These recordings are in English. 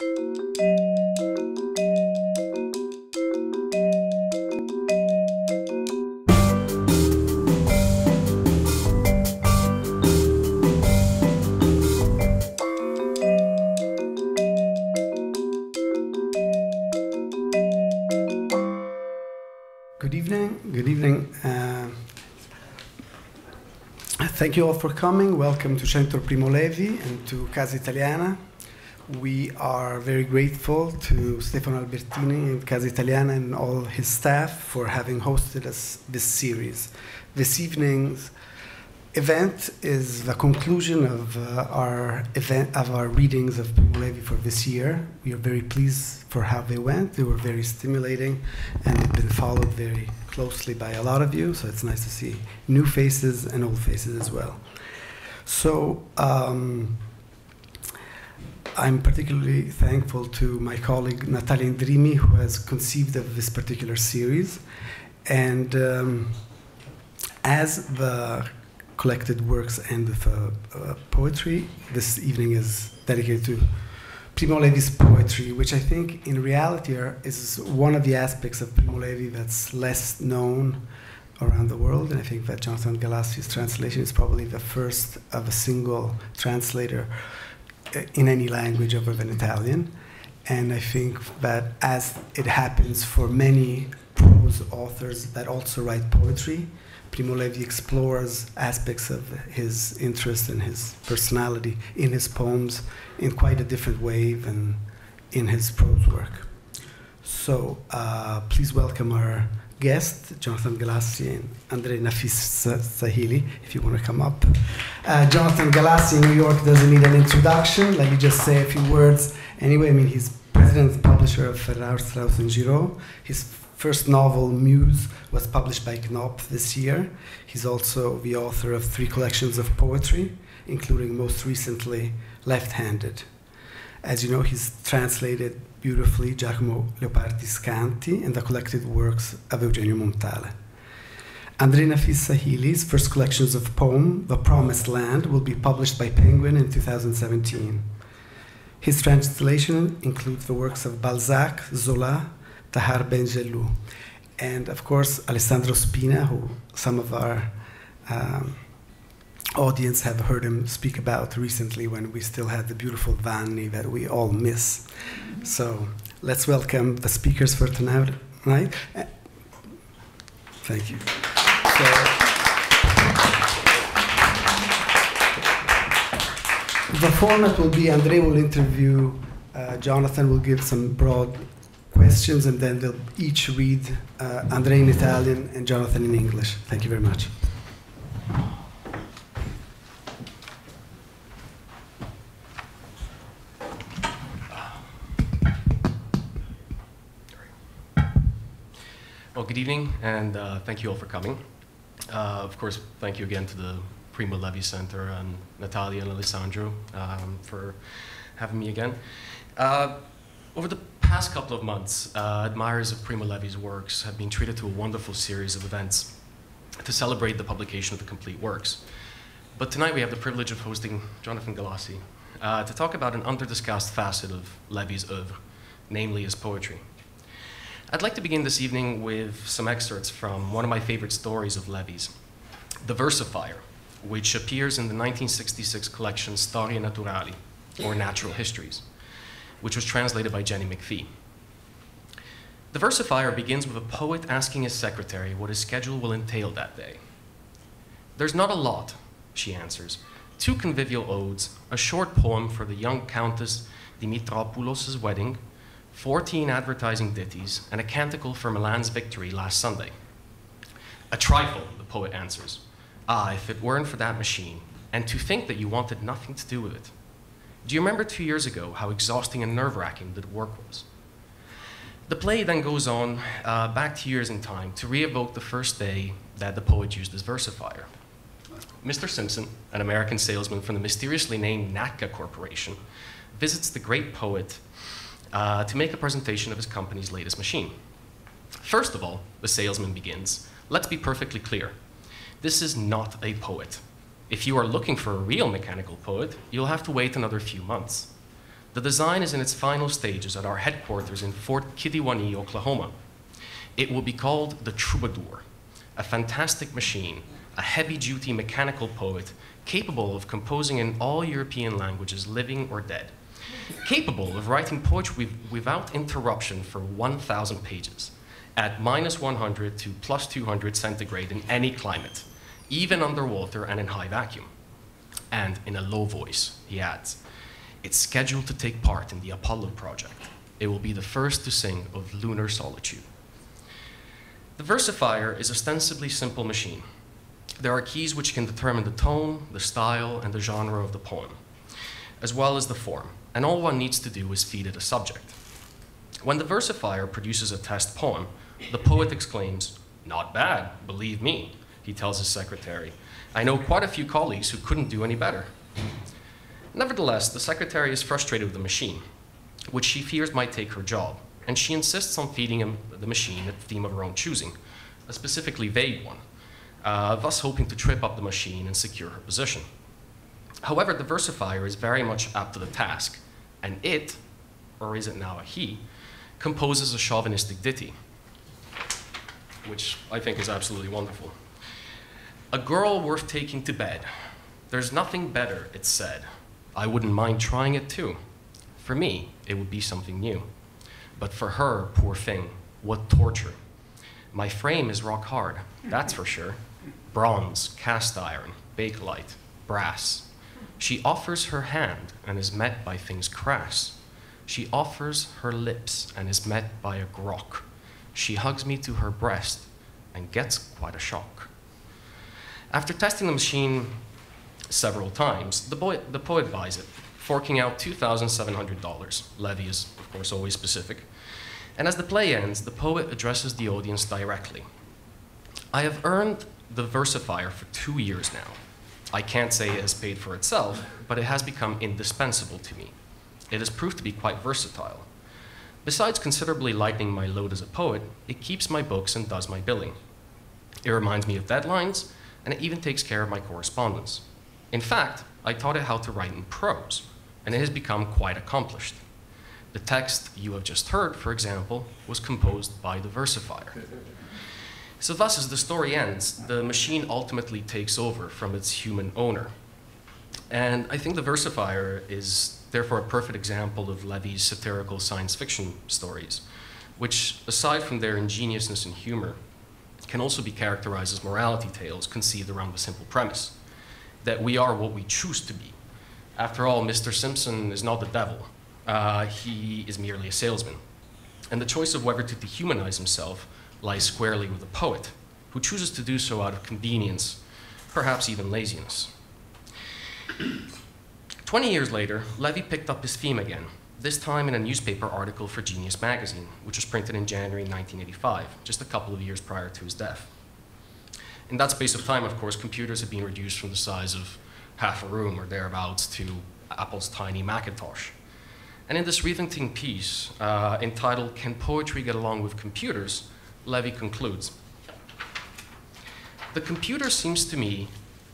Good evening. Good evening. Uh, thank you all for coming. Welcome to Centro Primo Levi and to Casa Italiana. We are very grateful to Stefano Albertini and Casa Italiana and all his staff for having hosted us this series. This evening's event is the conclusion of uh, our event of our readings of Levi for this year. We are very pleased for how they went. They were very stimulating and they've been followed very closely by a lot of you. So it's nice to see new faces and old faces as well. So. Um, I'm particularly thankful to my colleague Natalia Indrimi, who has conceived of this particular series. And um, as the collected works end with uh, uh, poetry, this evening is dedicated to Primo Levi's poetry, which I think in reality are, is one of the aspects of Primo Levi that's less known around the world. And I think that Jonathan Galassi's translation is probably the first of a single translator in any language other than Italian. And I think that as it happens for many prose authors that also write poetry, Primo Levi explores aspects of his interest and his personality in his poems in quite a different way than in his prose work. So uh, please welcome our guest, Jonathan Galassi and Andre Nafis Sahili, if you want to come up. Uh, Jonathan Galassi in New York doesn't need an introduction. Let me just say a few words. Anyway, I mean, he's president and publisher of Farrar, Straus and Giroux. His first novel, Muse, was published by Knopf this year. He's also the author of three collections of poetry, including most recently Left Handed. As you know, he's translated beautifully Giacomo Leopardi's Canti and the collected works of Eugenio Montale. Andre Naffis-Sahely's first collections of poem, The Promised Land, will be published by Penguin in 2017. His translation includes the works of Balzac, Zola, Tahar Ben Jelloun, and of course Alessandro Spina, who some of our um, audience have heard him speak about recently when we still had the beautiful Vanni that we all miss. So let's welcome the speakers for tonight. Right? Thank you. So, the format will be Andre will interview, uh, Jonathan will give some broad questions, and then they'll each read uh, Andre in Italian and Jonathan in English. Thank you very much. Well, good evening, and uh, thank you all for coming. Uh, of course, thank you again to the Primo Levi Center and Natalia and Alessandro um, for having me again. Uh, over the past couple of months, uh, admirers of Primo Levi's works have been treated to a wonderful series of events to celebrate the publication of the complete works. But tonight we have the privilege of hosting Jonathan Galassi uh, to talk about an under-discussed facet of Levi's oeuvre, namely his poetry. I'd like to begin this evening with some excerpts from one of my favorite stories of Levi's, The Versifier, which appears in the 1966 collection Storie Naturali, or Natural Histories, which was translated by Jenny McPhee. The Versifier begins with a poet asking his secretary what his schedule will entail that day. There's not a lot, she answers. Two convivial odes, a short poem for the young Countess Dimitropoulos' wedding, 14 advertising ditties, and a canticle for Milan's victory last Sunday. A trifle, the poet answers. Ah, if it weren't for that machine, and to think that you wanted nothing to do with it. Do you remember two years ago how exhausting and nerve wracking the work was? The play then goes on uh, back to years in time to re evoke the first day that the poet used his versifier. Mr. Simpson, an American salesman from the mysteriously named NATCA Corporation, visits the great poet uh, to make a presentation of his company's latest machine. First of all, the salesman begins, let's be perfectly clear. This is not a poet. If you are looking for a real mechanical poet, you'll have to wait another few months. The design is in its final stages at our headquarters in Fort Kidiwani, Oklahoma. It will be called the Troubadour, a fantastic machine, a heavy duty mechanical poet capable of composing in all European languages, living or dead, capable of writing poetry without interruption for 1,000 pages at minus 100 to plus 200 centigrade in any climate, even underwater and in high vacuum. And in a low voice, he adds, it's scheduled to take part in the Apollo project. It will be the first to sing of lunar solitude. The versifier is ostensibly simple machine. There are keys which can determine the tone, the style, and the genre of the poem, as well as the form, and all one needs to do is feed it a subject. When the versifier produces a test poem, the poet exclaims, Not bad, believe me, he tells his secretary. I know quite a few colleagues who couldn't do any better. Nevertheless, the secretary is frustrated with the machine, which she fears might take her job, and she insists on feeding him the machine a theme of her own choosing, a specifically vague one, uh, thus hoping to trip up the machine and secure her position. However, the versifier is very much up to the task, and it, or is it now a he, composes a chauvinistic ditty, which I think is absolutely wonderful. A girl worth taking to bed. There's nothing better, it said, I wouldn't mind trying it too. For me, it would be something new. But for her, poor thing, what torture. My frame is rock hard, that's for sure. Bronze, cast iron, bakelite, brass. She offers her hand and is met by things crass. She offers her lips and is met by a grok. She hugs me to her breast and gets quite a shock. After testing the machine several times. The, boy, the poet buys it, forking out $2,700. Levi is, of course, always specific. And as the play ends, the poet addresses the audience directly. I have earned the versifier for two years now. I can't say it has paid for itself, but it has become indispensable to me. It has proved to be quite versatile. Besides considerably lightening my load as a poet, it keeps my books and does my billing. It reminds me of deadlines, and it even takes care of my correspondence. In fact, I taught it how to write in prose, and it has become quite accomplished. The text you have just heard, for example, was composed by the versifier. So, thus, as the story ends, the machine ultimately takes over from its human owner. And I think the versifier is therefore a perfect example of Levi's satirical science fiction stories, which, aside from their ingeniousness and humor, can also be characterized as morality tales conceived around the simple premise that we are what we choose to be. After all, Mr. Simpson is not the devil. Uh, he is merely a salesman. And the choice of whether to dehumanize himself lies squarely with the poet, who chooses to do so out of convenience, perhaps even laziness. Twenty years later, Levi picked up his theme again, this time in a newspaper article for Genius magazine, which was printed in January 1985, just a couple of years prior to his death. In that space of time, of course, computers had been reduced from the size of half a room or thereabouts to Apple's tiny Macintosh. And in this rethinking piece, uh, entitled Can Poetry Get Along with Computers, Levi concludes The computer seems to me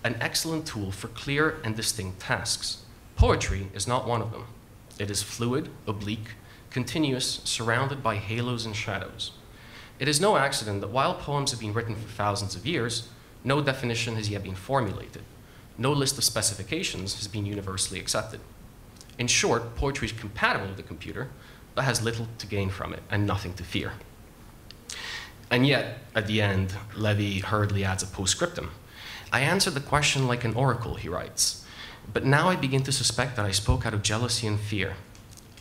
an excellent tool for clear and distinct tasks. Poetry is not one of them. It is fluid, oblique, continuous, surrounded by halos and shadows. It is no accident that while poems have been written for thousands of years, no definition has yet been formulated. No list of specifications has been universally accepted. In short, poetry is compatible with the computer, but has little to gain from it and nothing to fear. And yet, at the end, Levi hurriedly adds a postscriptum. I answered the question like an oracle, he writes, but now I begin to suspect that I spoke out of jealousy and fear.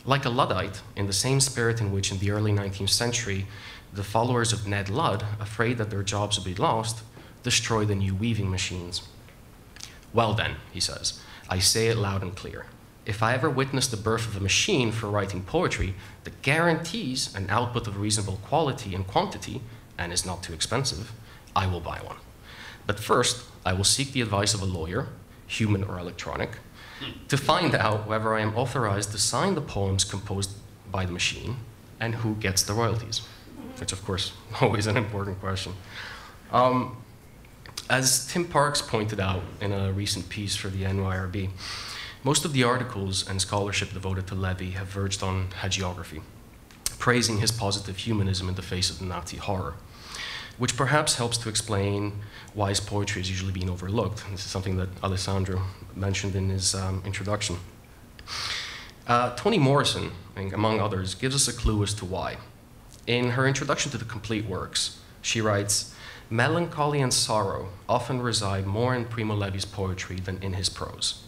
Like a Luddite, in the same spirit in which in the early 19th century the followers of Ned Ludd, afraid that their jobs would be lost, destroy the new weaving machines. Well, then, he says, I say it loud and clear. If I ever witness the birth of a machine for writing poetry that guarantees an output of reasonable quality and quantity and is not too expensive, I will buy one. But first, I will seek the advice of a lawyer, human or electronic, to find out whether I am authorized to sign the poems composed by the machine and who gets the royalties which of course always an important question. Um, as Tim Parks pointed out in a recent piece for the NYRB, Most of the articles and scholarship devoted to Levi have verged on hagiography, praising his positive humanism in the face of the Nazi horror, which perhaps helps to explain why his poetry is usually being overlooked. This is something that Alessandro mentioned in his um, introduction. Uh, Toni Morrison, among others, gives us a clue as to why. In her introduction to the complete works, she writes, Melancholy and sorrow often reside more in Primo Levi's poetry than in his prose.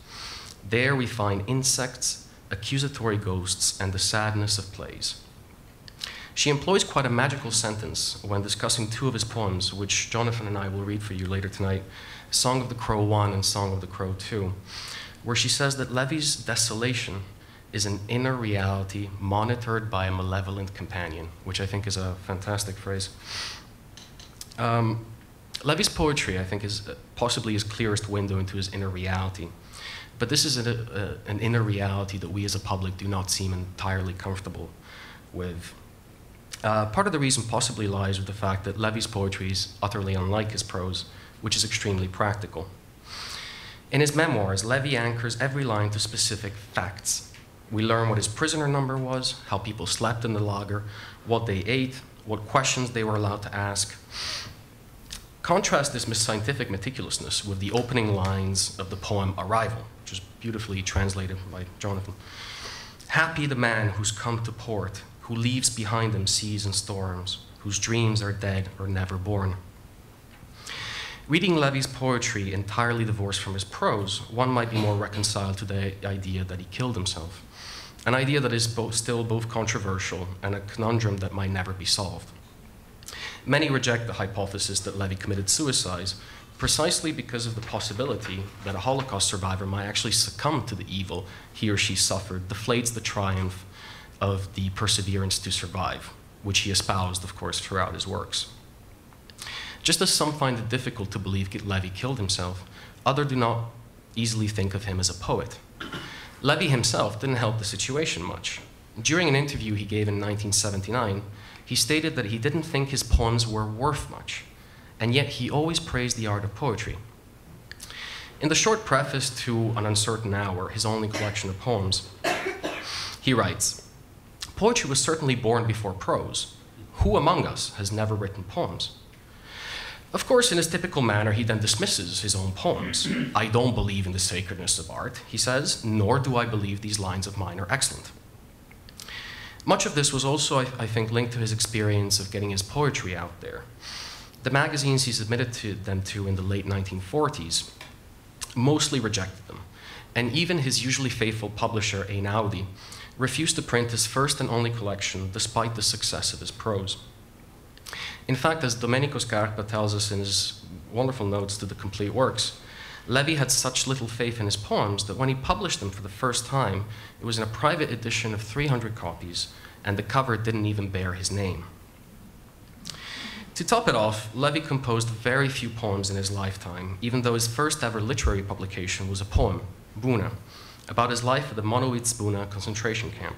There we find insects, accusatory ghosts, and the sadness of plays. She employs quite a magical sentence when discussing two of his poems, which Jonathan and I will read for you later tonight Song of the Crow 1 and Song of the Crow 2, where she says that Levi's desolation is an inner reality monitored by a malevolent companion, which I think is a fantastic phrase. Um, Levi's poetry, I think, is possibly his clearest window into his inner reality. But this is a, an inner reality that we as a public do not seem entirely comfortable with. Uh, part of the reason possibly lies with the fact that Levi's poetry is utterly unlike his prose, which is extremely practical. In his memoirs, Levi anchors every line to specific facts. We learn what his prisoner number was, how people slept in the lager, what they ate, what questions they were allowed to ask. Contrast this scientific meticulousness with the opening lines of the poem Arrival, which is beautifully translated by Jonathan. Happy the man who's come to port, who leaves behind him seas and storms, whose dreams are dead or never born. Reading Levi's poetry entirely divorced from his prose, one might be more reconciled to the idea that he killed himself, an idea that is both, still both controversial and a conundrum that might never be solved. Many reject the hypothesis that Levi committed suicide precisely because of the possibility that a Holocaust survivor might actually succumb to the evil he or she suffered, deflates the triumph of the perseverance to survive, which he espoused, of course, throughout his works. Just as some find it difficult to believe Levi killed himself, others do not easily think of him as a poet. Levi himself didn't help the situation much. During an interview he gave in 1979, he stated that he didn't think his poems were worth much, and yet he always praised the art of poetry. In the short preface to An Uncertain Hour, his only collection of poems, he writes Poetry was certainly born before prose. Who among us has never written poems? Of course, in his typical manner, he then dismisses his own poems. I don't believe in the sacredness of art, he says, nor do I believe these lines of mine are excellent. Much of this was also, I, I, think, linked to his experience of getting his poetry out there. The magazines he submitted to them to in the late 1940s mostly rejected them, and even his usually faithful publisher, Einaudi, refused to print his first and only collection despite the success of his prose. In fact, as Domenico Scarpa tells us in his wonderful notes to the complete works, Levi had such little faith in his poems that when he published them for the first time, it was in a private edition of 300 copies, and the cover didn't even bear his name. To top it off, Levi composed very few poems in his lifetime, even though his first ever literary publication was a poem, Buna, about his life at the Monowitz Buna concentration camp.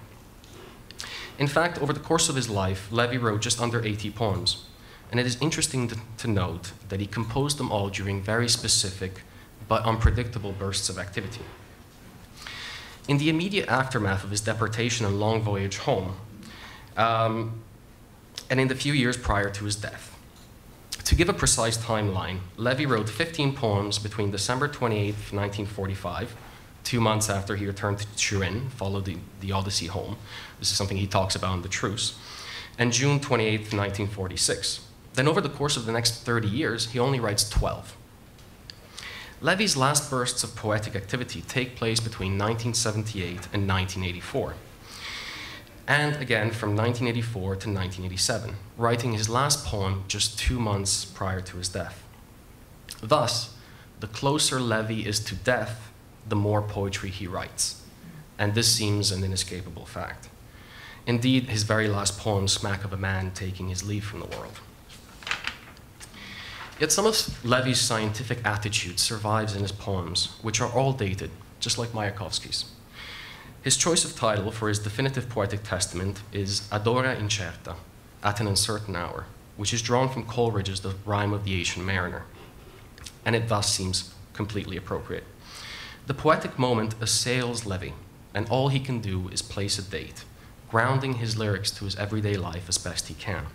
In fact, over the course of his life, Levi wrote just under 80 poems, and it is interesting to, to note that he composed them all during very specific but unpredictable bursts of activity. In the immediate aftermath of his deportation and long voyage home, um, and in the few years prior to his death. To give a precise timeline, Levi wrote 15 poems between December 28, 1945, two months after he returned to Turin, followed the, the Odyssey home. This is something he talks about in The Truce, and June 28, 1946. Then, over the course of the next 30 years, he only writes 12. Levi's last bursts of poetic activity take place between 1978 and 1984. And again from 1984 to 1987, writing his last poem just two months prior to his death. Thus, the closer Levi is to death, the more poetry he writes. And this seems an inescapable fact. Indeed, his very last poems smack of a man taking his leave from the world. Yet some of Levi's scientific attitude survives in his poems, which are all dated, just like Mayakovsky's. His choice of title for his definitive poetic testament is Ad ora incerta, at an uncertain hour, which is drawn from Coleridge's The Rime of the Ancient Mariner, and it thus seems completely appropriate. The poetic moment assails Levi, and all he can do is place a date, grounding his lyrics to his everyday life as best he can.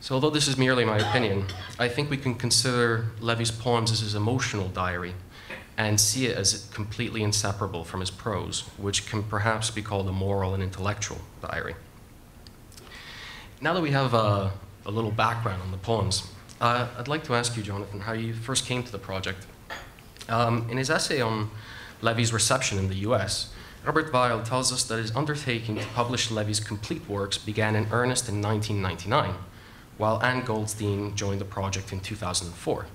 So, although this is merely my opinion, I think we can consider Levi's poems as his emotional diary and see it as completely inseparable from his prose, which can perhaps be called a moral and intellectual diary. Now that we have a, a little background on the poems, uh, I'd like to ask you, Jonathan, how you first came to the project. Um, in his essay on Levi's reception in the US, Robert Weil tells us that his undertaking to publish Levi's complete works began in earnest in 1999 while Ann Goldstein joined the project in 2004.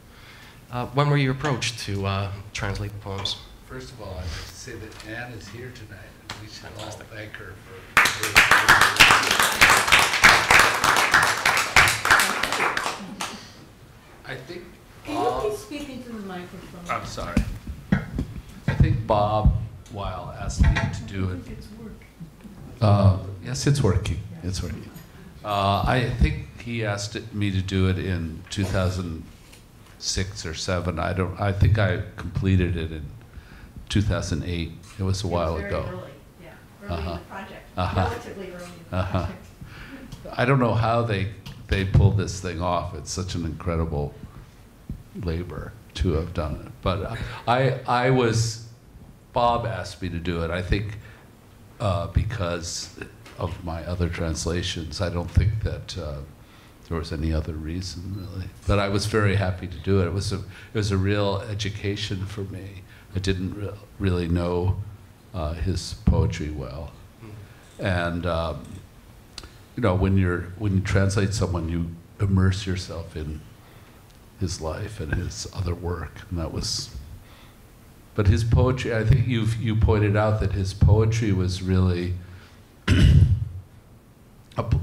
Uh, when were you approached to uh, translate the poems? First of all, I'd like to say that Ann is here tonight, and we should all thank her for. I think Can you Bob, please speak into the microphone? I'm sorry. I think Bob Weil asked me to do it. it's working. Uh, Yes, it's working, it's working. Uh, I think he asked it- me to do it in 2006 or 7. I don't, I think I completed it in 2008. It was a while It was ago. early, yeah, early Uh-huh. the project, Uh-huh. relatively early in the Uh-huh. project. I don't know how they, they pulled this thing off. It's such an incredible labor to have done it. But I, I was, Bob asked me to do it, I think, uh, because of my other translations. I don't think that uh, there was any other reason, really. But I was very happy to do it. It was a, it was a real education for me. I didn't re- really know uh, his poetry well. And, um, you know, when you're when you translate someone, you immerse yourself in his life and his other work, and that was. But his poetry, I think you you pointed out that his poetry was really.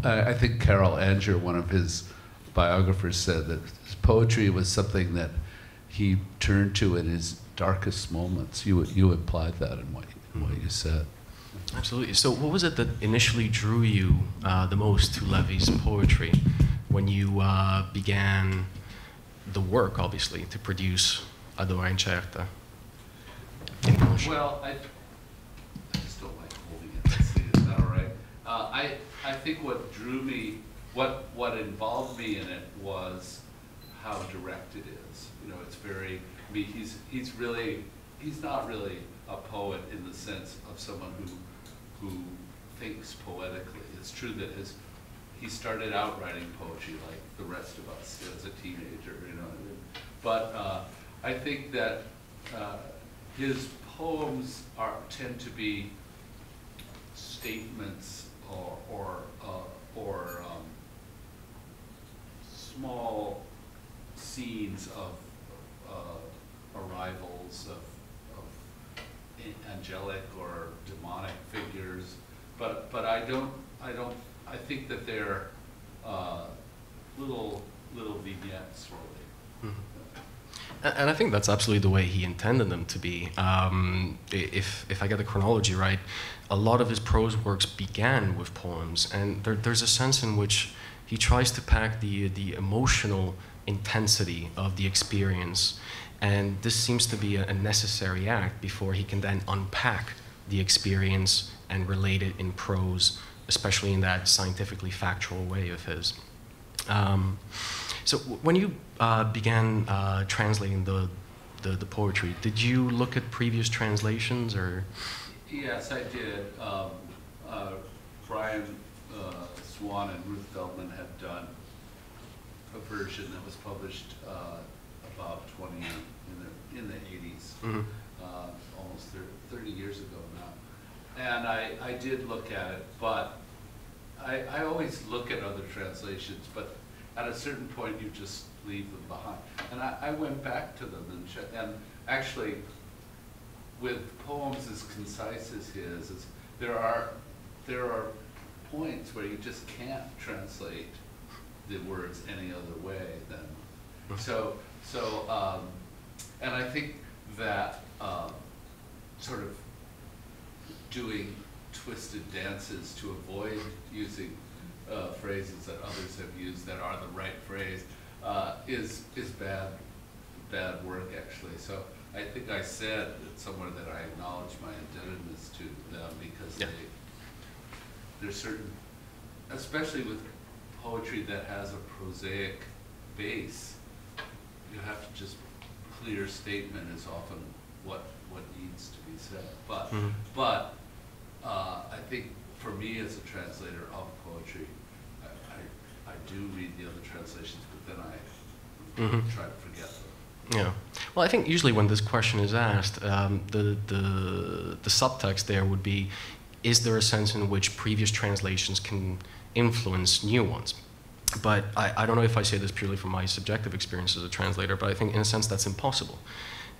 I think Carole Angier, one of his biographers, said that his poetry was something that he turned to in his darkest moments. You you implied that in what in what you said. Absolutely. So, what was it that initially drew you uh, the most to Levi's poetry when you uh, began the work, obviously, to produce Ad Ora Incerta? in English? Well, I, I just don't like holding it. Let's that all right? Uh, I, I think what drew me, what, what involved me in it was how direct it is. You know, it's very, I mean, he's, he's really, he's not really a poet in the sense of someone who, who thinks poetically. It's true that his, he started out writing poetry like the rest of us as a teenager, you know. But uh, I think that uh, his poems are tend to be statements or or uh, or um, small scenes of uh, arrivals of, of angelic or demonic figures, but but I don't I don't I think that they're uh, little little vignettes really. Mhm. And I think that's absolutely the way he intended them to be. Um, if, if I get the chronology right, a lot of his prose works began with poems, and there, there's a sense in which he tries to pack the, the emotional intensity of the experience, and this seems to be a, a necessary act before he can then unpack the experience and relate it in prose, especially in that scientifically factual way of his. Um, so w- when you uh, began uh, translating the, the the poetry, did you look at previous translations or? Yes, I did. Um, uh, Brian uh, Swann and Ruth Feldman had done a version that was published uh, about 20 in the in the 80s, Mhm. uh, almost thir- 30 years ago now. And I, I did look at it, but I, I always look at other translations, but at a certain point you just leave them behind. And I, I went back to them and and actually, with poems as concise as his, is there are there are points where you just can't translate the words any other way than so so um, and I think that um, sort of doing twisted dances to avoid using uh, phrases that others have used that are the right phrase uh, is is bad bad work actually. So I think I said that somewhere that I acknowledge my indebtedness to them because Yeah. they, there's certain, especially with poetry that has a prosaic base, you have to just, clear statement is often what, what needs to be said. But, Mhm. but, uh, I think for me as a translator of poetry, I, I, I do read the other translations, but then I Mhm. try to forget them. Yeah. Well, I think usually when this question is asked, um, the, the, the subtext there would be is there a sense in which previous translations can influence new ones? But I, I don't know if I say this purely from my subjective experience as a translator, but I think in a sense that's impossible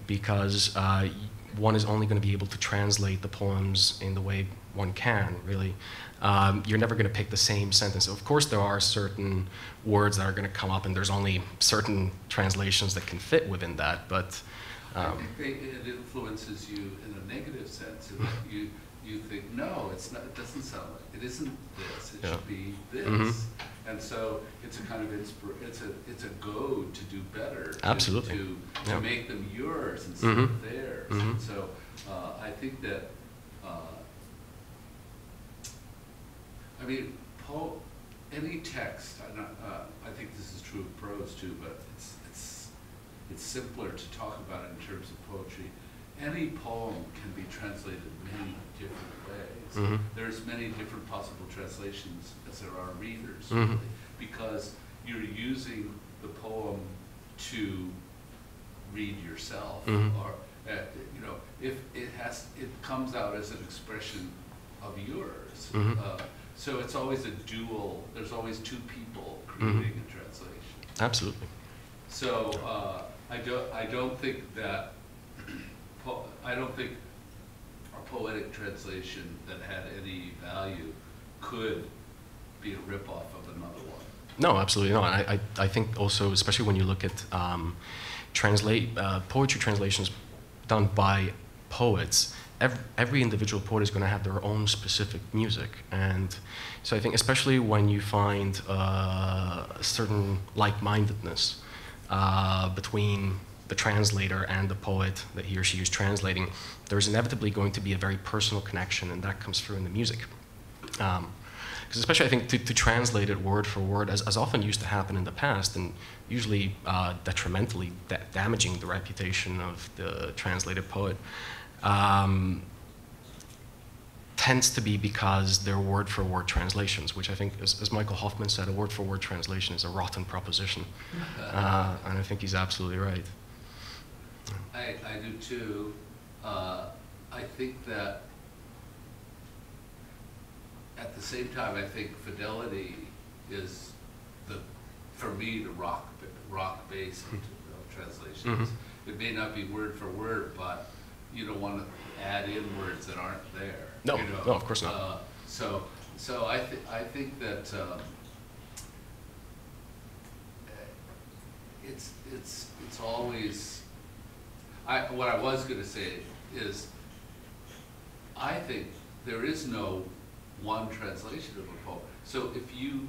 because uh, one is only going to be able to translate the poems in the way one can, really. Um, you're never going to pick the same sentence. Of course, there are certain words that are going to come up, and there's only certain translations that can fit within that, but. I Um, think they, it influences you in a negative sense, you, you think, no, it's not, it doesn't sound like, it isn't this, it Yeah. should be this. Mhm. And so it's a kind of inspir, it's a, it's a goad to do better. Absolutely. To, Yeah. to make them yours instead Mhm. of theirs. Mhm. And so, uh, I think that, uh, I mean, po, any text, I not, uh, I think this is true of prose too, but it's, it's, it's simpler to talk about it in terms of poetry. Any poem can be translated many different ways. Mhm. There's many different possible translations as there are readers, Mhm. really, because you're using the poem to read yourself, Mhm. or, uh, you know, if it has, it comes out as an expression of yours. Mhm. Uh, So it's always a dual, there's always two people Mhm. creating a translation. absolutely. So, uh, I don't, I don't think that, I don't think poetic translation that had any value could be a ripoff of another one. No, absolutely not. I, I, I think also, especially when you look at um, translate uh, poetry translations done by poets, every, every individual poet is going to have their own specific music, and so I think especially when you find uh, a certain like-mindedness uh, between the translator and the poet that he or she is translating, there's inevitably going to be a very personal connection, and that comes through in the music. Um, because especially I think to, to translate it word for word, as, as often used to happen in the past, and usually uh, detrimentally da- damaging the reputation of the translated poet, um, tends to be because they're word for word translations, which I think, as, as Michael Hofmann said, a word for word translation is a rotten proposition. Uh, and I think he's absolutely right. I, I do too. Uh, I think that at the same time, I think fidelity is the, for me, the rock, rock base of of translations. Mhm. It may not be word for word, but you don't want to add in words that aren't there. No, you know? no, of course not. Uh, So, so I thi, I think that, um, it's, it's, it's always, I, what I was gonna say is, I think there is no one translation of a poem. So if you,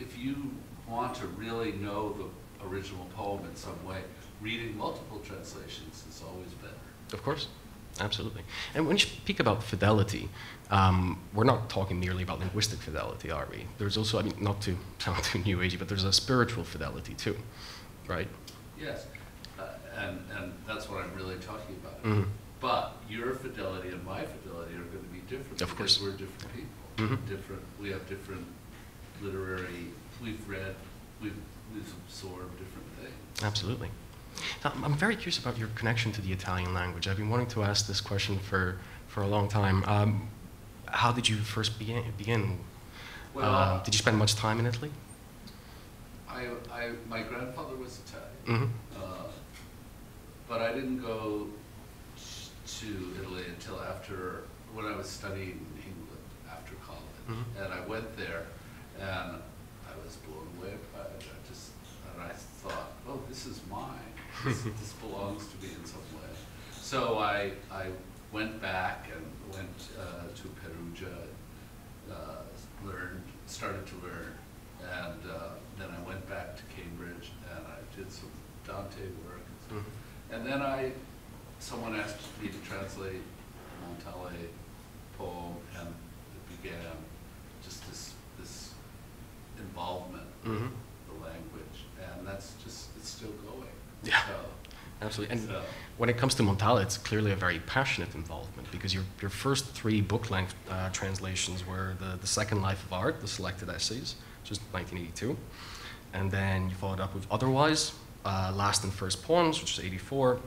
if you want to really know the original poem in some way, reading multiple translations is always better. Of course, absolutely. And when you speak about fidelity, um, we're not talking merely about linguistic fidelity, are we? There's also, I mean, not to sound too new agey, but there's a spiritual fidelity too, right? Yes, and, and that's what I'm really talking about. Mhm. But your fidelity and my fidelity are gonna be different. Of course. Because we're different people. Mhm. Different, we have different literary, we've read, we've, we've absorbed different things. Absolutely. Now, I'm- very curious about your connection to the Italian language. I've been wanting to ask this question for, for a long time. Um, how did you first begin? begin? Well, Uh, did you spend much time in Italy? I, I, my grandfather was Italian. Mm-hmm. Uh, But I didn't go to Italy until after, when I was studying in England, after college. Mhm. And I went there, and I was blown away by it. I just, and I thought, oh, this is mine. This, this belongs to me in some way. So I, I went back and went uh, to Perugia, uh, learned, started to learn, and uh, then I went back to Cambridge and I did some Dante work. And then I someone asked me to translate Montale poem, and it began just this, this involvement with Mhm. the language, and that's just, it's still going. Yeah. So, Absolutely. And so, when it comes to Montale, it's clearly a very passionate involvement because your, your first three book length uh, translations were the, the Second Life of Art, the selected essays, which is 1982. And then you followed up with Otherwise, uh, Last and First Poems, which is 84.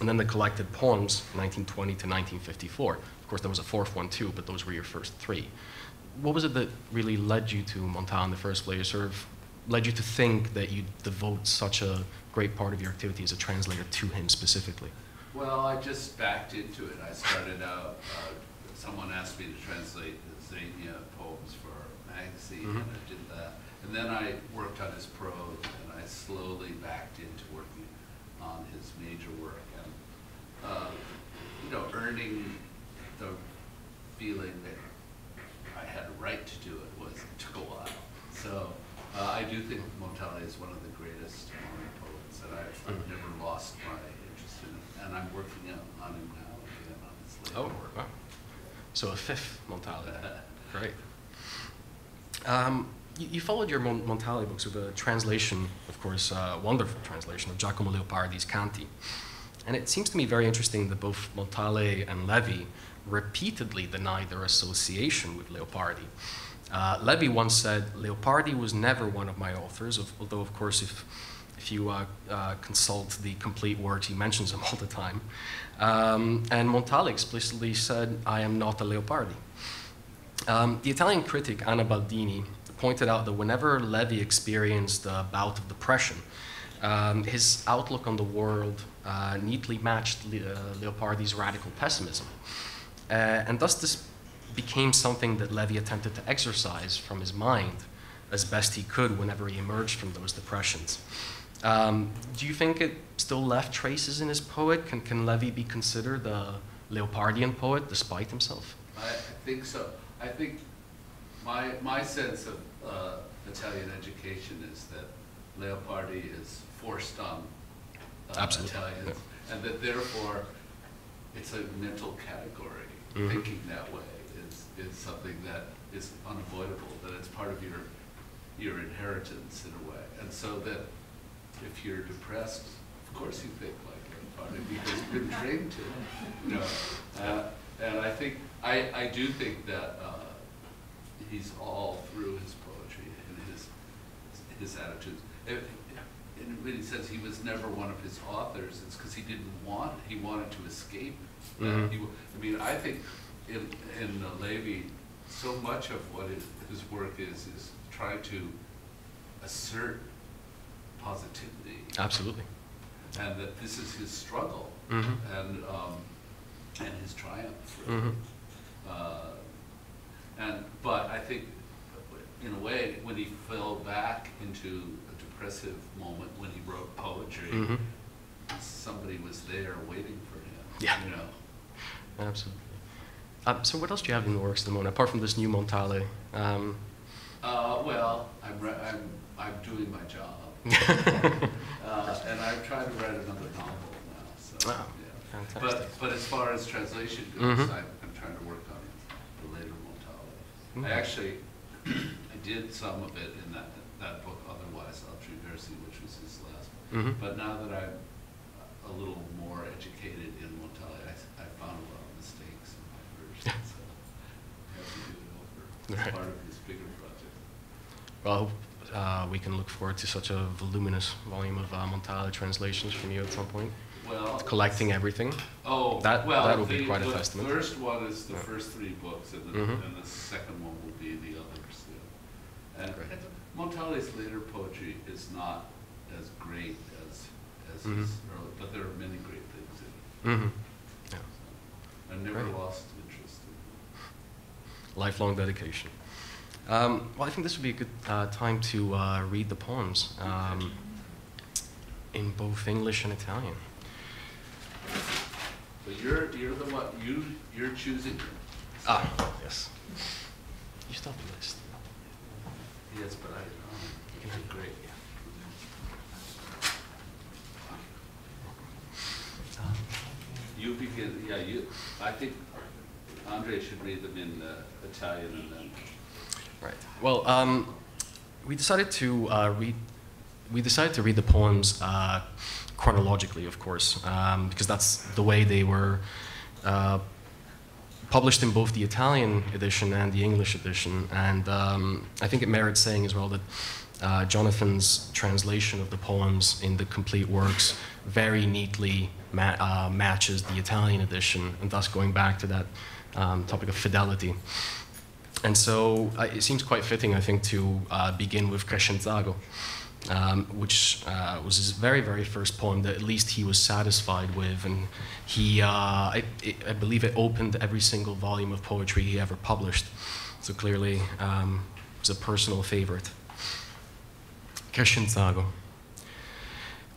And then the collected poems, 1920 to 1954. Of course, there was a fourth one too, but those were your first three. What was it that really led you to Montale in the first place, or sort of led you to think that you'd devote such a great part of your activity as a translator to him specifically? Well, I just backed into it. I started out, uh, someone asked me to translate the Xenia poems for a magazine, Mhm. and I did that. And then I worked on his prose, and I slowly backed into working on his major work. And, uh, you know, earning the feeling that I had a right to do it was, it took a while. So uh, I do think Montale is one of the greatest modern poets, and I've, I've Mhm. never lost my interest in him. And I'm working on on him now again on his later Oh, work. wow. So a fifth Montale. Great. Um, you, you followed your Montale books with a translation, of course, uh, wonderful translation of Giacomo Leopardi's Canti. And it seems to me very interesting that both Montale and Levi repeatedly deny their association with Leopardi. Uh, Levi once said, Leopardi was never one of my authors, of- although, of course, if, if you uh, uh, consult the complete works, he mentions them all the time. Um, and Montale explicitly said, I am not a Leopardi. Um, the Italian critic Anna Baldini pointed out that whenever Levi experienced a bout of depression, um, his outlook on the world uh, neatly matched Le- uh, Leopardi's radical pessimism. Uh, and thus, this became something that Levi attempted to exorcise from his mind as best he could whenever he emerged from those depressions. Um, do you think it still left traces in his poet? Can, can Levi be considered a Leopardian poet despite himself? I think so. I think my, my sense of uh, Italian education is that Leopardi is forced on uh, Italians, and that therefore it's a mental category. Mhm. Thinking that way is, is something that is unavoidable, that it's part of your, your inheritance in a way. And so that if you're depressed, of course you think like Leopardi because you've been trained to, you know. Uh, and I think, I, I do think that uh, he's all through his poetry and his, his attitudes. If- And when he says he was never one of his authors, it's because he didn't want, he wanted to escape. Mhm. He I mean, I think in, in Levi, so much of what his, his work is, is trying to assert positivity Absolutely. and that this is his struggle Mhm. and um, and his triumph. Really. Mhm. Uh, and but I think in a way when he fell back into a depressive moment when he wrote poetry, Mhm. somebody was there waiting for him. Yeah. You know. Absolutely. Um, so, what else do you have in the works at the moment, apart from this new Montale? Um, Uh, well, I'm, re- I'm, I'm doing my job. Uh, and I'm trying to write another novel now, so, Wow, yeah. fantastic. But, but as far as translation goes, Mhm. I'm, I'm trying to work on the later Mhm. I actually, I did some of it in that, that book, otherwise, Altri Versi, which was his last book. Mhm. But now that I'm a little more educated in Montale, I, I found a lot of mistakes in my version, so I have to do it over. It's Right. part of this bigger project. well, uh, we can look forward to such a voluminous volume of uh, Montale translations from you at some point. Well. Collecting everything. Oh, That- well, that would be the- quite a the testament. first one is the Yeah. first three books, and the, Mhm. and the second one will be the others. yeah. And, Great. and Montale's later poetry is not as great as, as Mhm. his early, but there are many great things in it. Mm-hmm. Yeah. I never Great. lost interest in it. Lifelong dedication. Um, well, I think this would be a good uh, time to uh, read the poems um, in both English and Italian. But you're, you're the one, you, you're choosing. Ah, yes. You still have the list. Yes, but I, um, You can have great. You begin, yeah, you, I think Andre should read them in uh, Italian and then. Right. Well, um, we decided to uh, read. We decided to read the poems uh, chronologically, of course, um, because that's the way they were uh, published in both the Italian edition and the English edition. And um, I think it merits saying as well that uh, Jonathan's translation of the poems in the complete works very neatly ma- uh, matches the Italian edition, and thus going back to that um, topic of fidelity. And so uh, it seems quite fitting, I think, to uh, begin with Crescenzago, um, which uh, was his very, very first poem that at least he was satisfied with. And he, uh, I, I believe it opened every single volume of poetry he ever published. So clearly, um, it was a personal favorite. Crescenzago.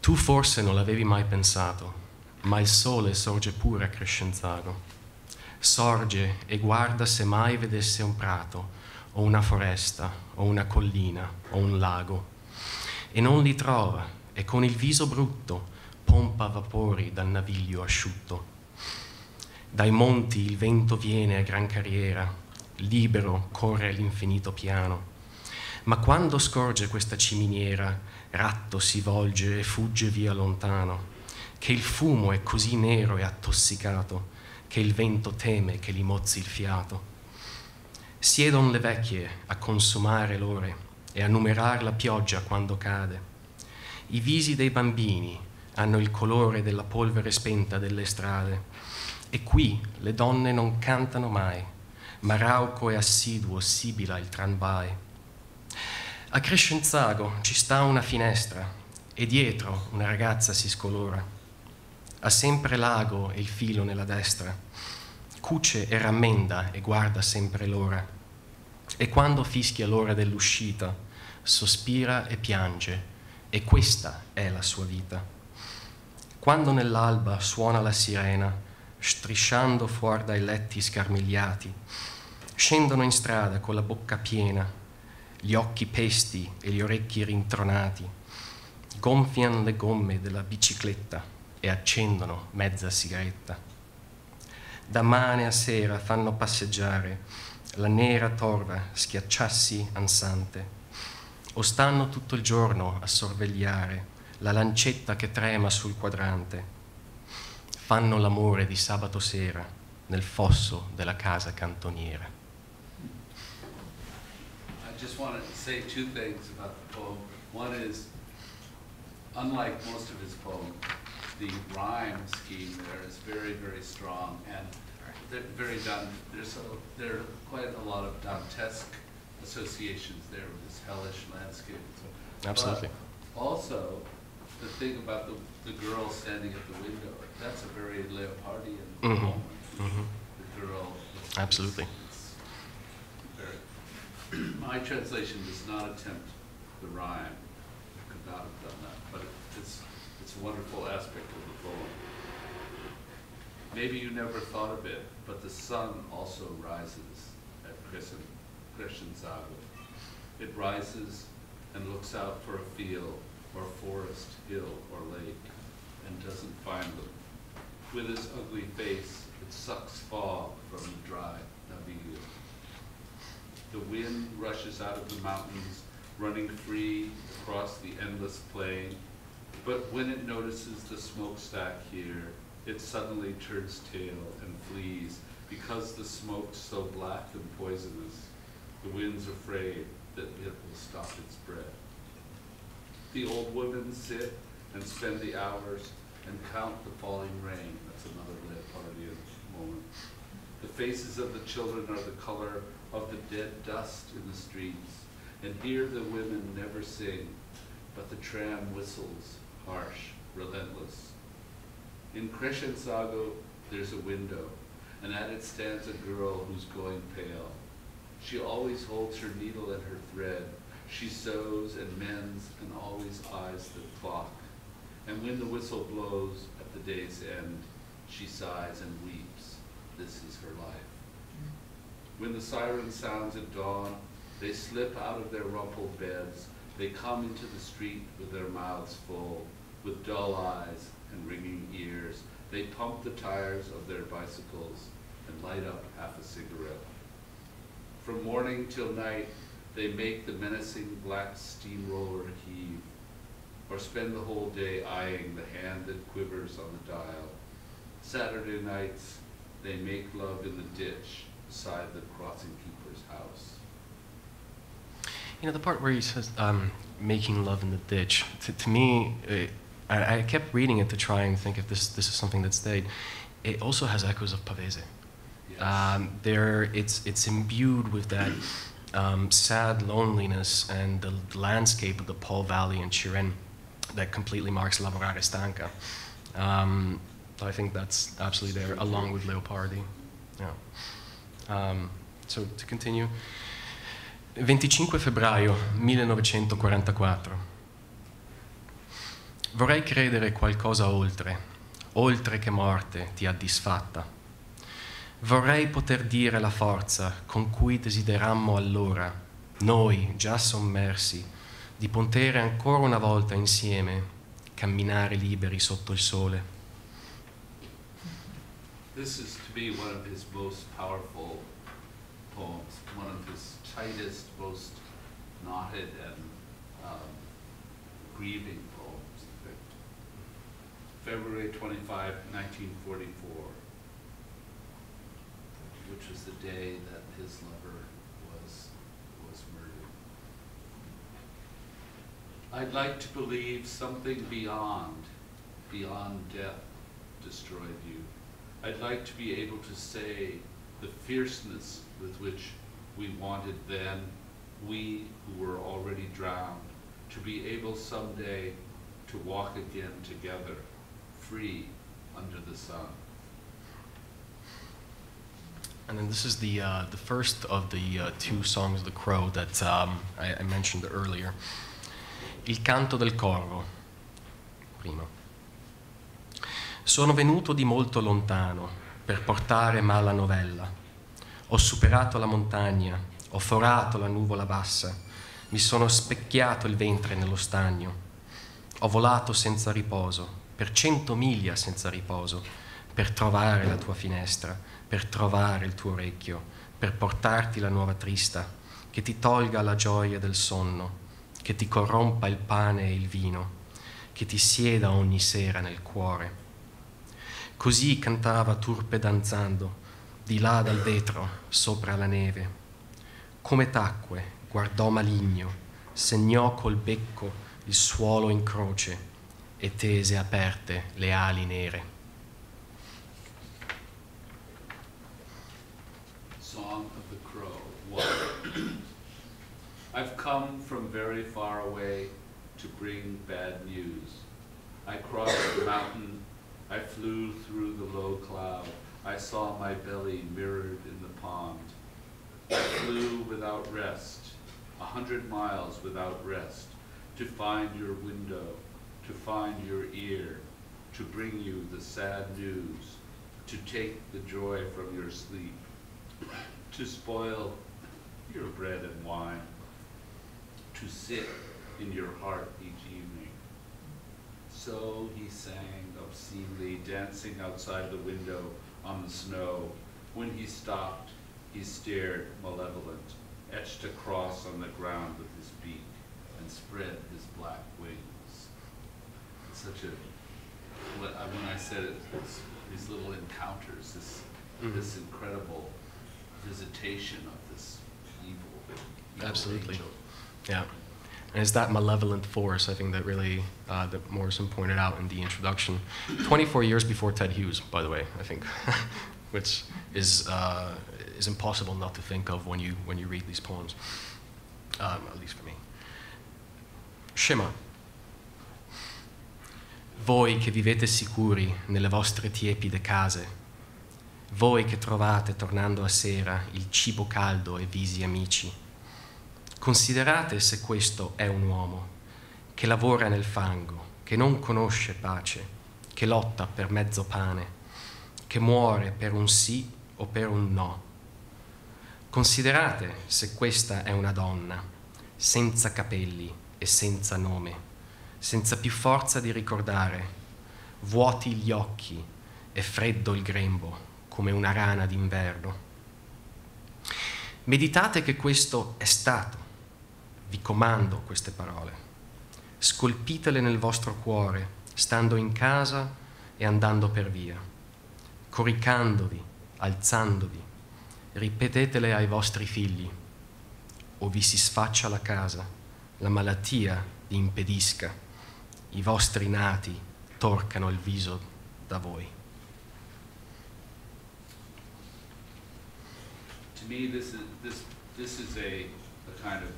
Tu forse non l'avevi mai pensato, ma il sole sorge pure a Crescenzago sorge e guarda se mai vedesse un prato o una foresta o una collina o un lago e non li trova e con il viso brutto pompa vapori dal naviglio asciutto. Dai monti il vento viene a gran carriera, libero corre all'infinito piano, ma quando scorge questa ciminiera, ratto si volge e fugge via lontano, che il fumo è così nero e attossicato che il vento teme che gli mozzi il fiato. Siedon le vecchie a consumare l'ore e a numerar la pioggia quando cade. I visi dei bambini hanno il colore della polvere spenta delle strade e qui le donne non cantano mai, ma rauco e assiduo sibila il tramvai. A Crescenzago ci sta una finestra e dietro una ragazza si scolora ha sempre l'ago e il filo nella destra, cuce e rammenda e guarda sempre l'ora. E quando fischia l'ora dell'uscita, sospira e piange, e questa è la sua vita. Quando nell'alba suona la sirena, strisciando fuori dai letti scarmigliati, scendono in strada con la bocca piena, gli occhi pesti e gli orecchi rintronati, gonfiano le gomme della bicicletta e accendono mezza sigaretta. Da mane a sera fanno passeggiare la nera torva schiacciassi ansante, o stanno tutto il giorno a sorvegliare la lancetta che trema sul quadrante. Fanno l'amore di sabato sera nel fosso della casa cantoniera. I just want to say two things about the poem. One is, unlike most of his poems, the rhyme scheme there is very, very strong and they're very done. There's a, there are quite a lot of Dantesque associations there with this hellish landscape. So, Absolutely. Also, the thing about the, the girl standing at the window, that's a very Leopardian Mhm. moment. Mhm. The girl. it's- Absolutely. it's very- My translation does not attempt the rhyme. I could not have done that, but it- it's, it's a wonderful aspect of the poem. Maybe you never thought of it, but the sun also rises at Crescenzago. It rises and looks out for a field or forest, hill or lake, and doesn't find them. With its ugly face, it sucks fog from the dry Naviglio. The wind rushes out of the mountains, running free across the endless plain. But when it notices the smokestack here, it suddenly turns tail and flees because the smoke's so black and poisonous. The wind's afraid that it will stop its breath. The old women sit and spend the hours and count the falling rain. That's another Leopardian moment. The faces of the children are the color of the dead dust in the streets. And here the women never sing, but the tram whistles, harsh, relentless. In Crescenzago, there's a window, and at it stands a girl who's going pale. She always holds her needle and her thread. She sews and mends and always eyes the clock. And when the whistle blows at the day's end, she sighs and weeps. This is her life. When the siren sounds at dawn, they slip out of their rumpled beds. They come into the street with their mouths full, with dull eyes and ringing ears. They pump the tires of their bicycles and light up half a cigarette. From morning till night, they make the menacing black steamroller heave, or spend the whole day eyeing the hand that quivers on the dial. Saturday nights, they make love in the ditch beside the crossing keeper's house. You know, the part where he says, um, making love in the ditch, to, to me, uh, I, I kept reading it to try and think if this, this is something that stayed. It also has echoes of Pavese. Yes. Um, there, it's, it's imbued with that um, sad loneliness and the landscape of the Po Valley and Chiren that completely marks Lavorare Stanca. Um, so I think that's absolutely there, along with Leopardi. Yeah. Um, so to continue. 25 febbraio 1944. Vorrei credere qualcosa oltre, oltre che morte ti ha disfatta. Vorrei poter dire la forza con cui desiderammo allora, noi già sommersi, di poter ancora una volta insieme camminare liberi sotto il sole. This is to be one of his most powerful poems, one of his tightest, most knotted and um, grieving. February 25, 1944, which was the day that his lover was, was murdered. I'd like to believe something beyond, beyond death destroyed you. I'd like to be able to say the fierceness with which we wanted then, we who were already drowned, to be able someday to walk again together, free under the sun. And then this is the, uh, the first of the uh, two songs of the Crow that um, I, I mentioned earlier. Il canto del corvo, prima. Sono venuto di molto lontano per portare mala novella. Ho superato la montagna, ho forato la nuvola bassa, mi sono specchiato il ventre nello stagno. Ho volato senza riposo, per cento miglia senza riposo, per trovare la tua finestra, per trovare il tuo orecchio, per portarti la nuova trista, che ti tolga la gioia del sonno, che ti corrompa il pane e il vino, che ti sieda ogni sera nel cuore. Così cantava turpe danzando, di là dal vetro, sopra la neve. Come tacque, guardò maligno, segnò col becco il suolo in croce e tese aperte le ali nere. Song of the Crow. One. I've come from very far away to bring bad news. I crossed the mountain, I flew through the low cloud, I saw my belly mirrored in the pond. I flew without rest, a hundred miles without rest, to find your window, to find your ear, to bring you the sad news, to take the joy from your sleep, to spoil your bread and wine, to sit in your heart each evening. So he sang obscenely, dancing outside the window on the snow. When he stopped, he stared malevolent, etched a cross on the ground with his beak, and spread his black wings. Such a, when I- said it, these little encounters, this, Mhm. this incredible visitation of this evil, evil Absolutely. angel. Yeah. And it's that malevolent force, I think, that really, uh, that Morrison pointed out in the introduction. 24 years before Ted Hughes, by the way, I think, which is, uh, is impossible not to think of when you, when you read these poems, um, at least for me. Shema. Voi che vivete sicuri nelle vostre tiepide case, voi che trovate tornando a sera il cibo caldo e visi amici, Considerate se questo è un uomo che lavora nel fango, che non conosce pace, che lotta per mezzo pane, che muore per un sì o per un no. Considerate se questa è una donna, senza capelli e senza nome, senza più forza di ricordare, vuoti gli occhi, è freddo il grembo come una rana d'inverno. Meditate che questo è stato, vi comando queste parole, scolpitele nel vostro cuore, stando in casa e andando per via, coricandovi, alzandovi, ripetetele ai vostri figli, o vi si sfaccia la casa, la malattia vi impedisca, i vostri nati torcano il viso da voi. To me, this is, this, this is a, a kind of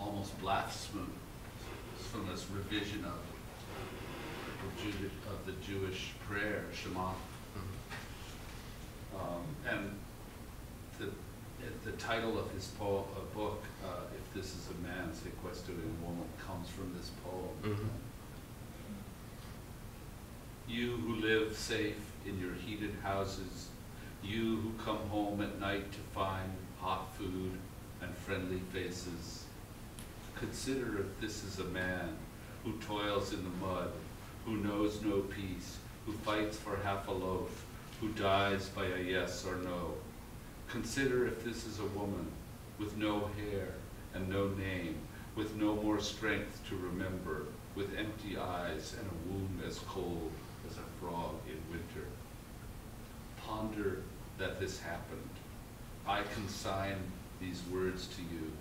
almost blasphemous revision of, of the Jewish prayer, Shema. Um, and the, the title of his po, uh, book, uh, If This Is a Man, Se questo è un uomo, comes from this poem. Mhm. You who live safe in your heated houses, you who come home at night to find hot food and friendly faces, consider if this is a man who toils in the mud, who knows no peace, who fights for half a loaf, who dies by a yes or no. Consider if this is a woman with no hair and no name, with no more strength to remember, with empty eyes and a womb as cold frog in winter. Ponder that this happened. I consign these words to you.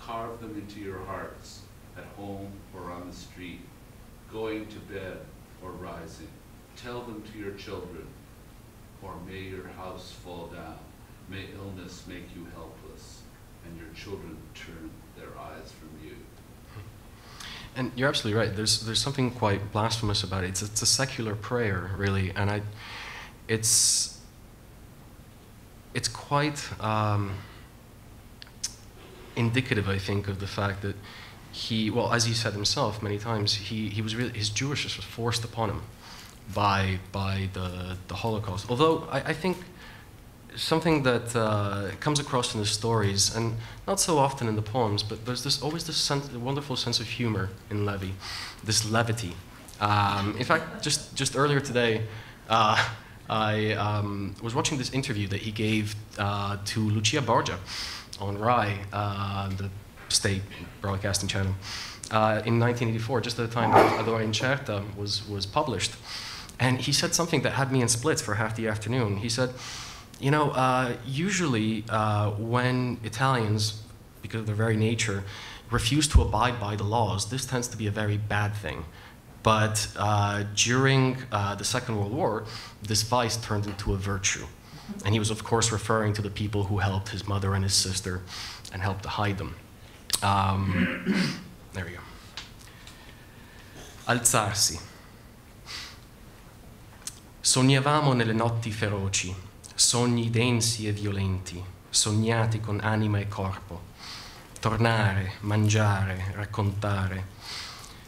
Carve them into your hearts, at home or on the street, going to bed or rising. Tell them to your children, or may your house fall down. May illness make you helpless, and your children turn their eyes from you. And you're absolutely right. There's there's something quite blasphemous about it. It's it's a secular prayer, really, and I, it's it's quite um, indicative, I think, of the fact that he, well, as he said himself many times, he, he was really his Jewishness was forced upon him by by the the Holocaust. Although I, I think something that uh, comes across in the stories, and not so often in the poems, but there's this always this wonderful sense of humor in Levi, this levity. Um, in fact, just just earlier today, uh, I um, was watching this interview that he gave uh, to Lucia Borgia on Rai, uh, the state broadcasting channel, uh, in 1984, just at the time that Ad Ora Incerta was was published. And he said something that had me in splits for half the afternoon. He said, you know, uh, usually uh, when Italians, because of their very nature, refuse to abide by the laws, this tends to be a very bad thing. But uh, during uh, the Second World War, this vice turned into a virtue. And he was, of course, referring to the people who helped his mother and his sister and helped to hide them. Um, there we go. Alzarsi. Sognavamo nelle notti feroci, sogni densi e violenti, sognati con anima e corpo. Tornare, mangiare, raccontare,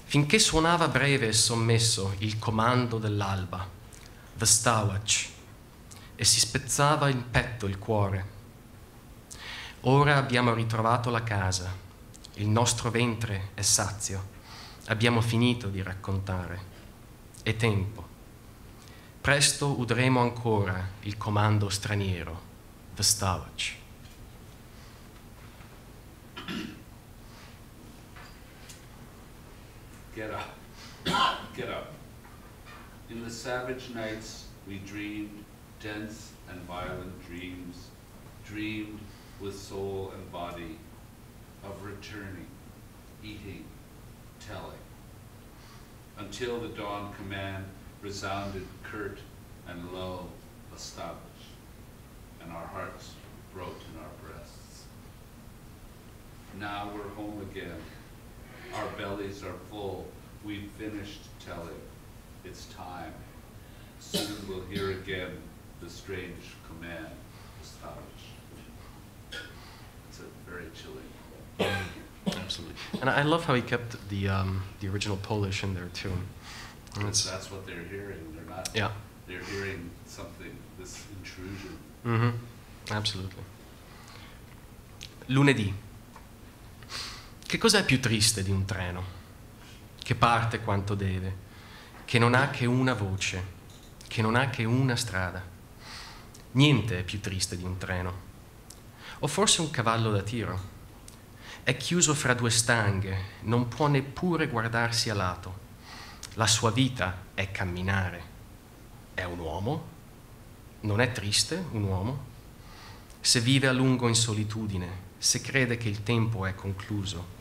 finché suonava breve e sommesso il comando dell'alba, the Stawach, e si spezzava in petto il cuore. Ora abbiamo ritrovato la casa, il nostro ventre è sazio, abbiamo finito di raccontare. È tempo. Presto udremo ancora il comando straniero, the Wstawać. Get up. Get up. In the savage nights, we dreamed dense and violent dreams, dreamed with soul and body of returning, eating, telling, until the dawn command resounded curt and low, Wstawać, and our hearts broke in our breasts. Now we're home again. Our bellies are full. We've finished telling. It's time. Soon we'll hear again the strange command, Wstawać. It's a very chilling. Absolutely. And I love how he kept the, um, the original Polish in there too. Because it's, that's what they're hearing. They're not. yeah. They're hearing something. This intrusion. Mhm. Absolutely. Lunedì. Che cos'è più triste di un treno? Che parte quanto deve, che non ha che una voce, che non ha che una strada. Niente è più triste di un treno. O forse un cavallo da tiro. È chiuso fra due stanghe, non può neppure guardarsi a lato. La sua vita è camminare. È un uomo? Non è triste un uomo? Se vive a lungo in solitudine, se crede che il tempo è concluso,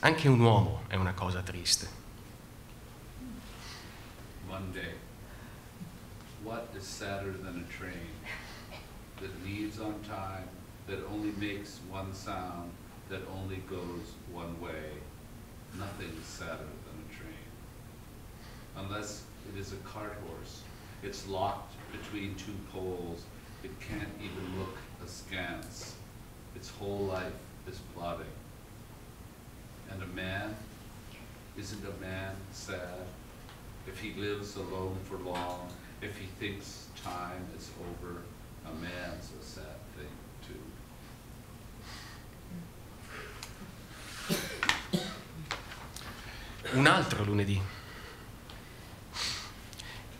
anche un uomo è una cosa triste. Monday. What is sadder than a train that leaves on time, that only makes one sound, that only goes one way? Nothing is sadder than. Unless it is a cart horse. It's locked between two poles. It can't even look askance. Its whole life is plodding. And a man, isn't a man sad? If he lives alone for long, if he thinks time is over, a man's a sad thing too. Un altro lunedì.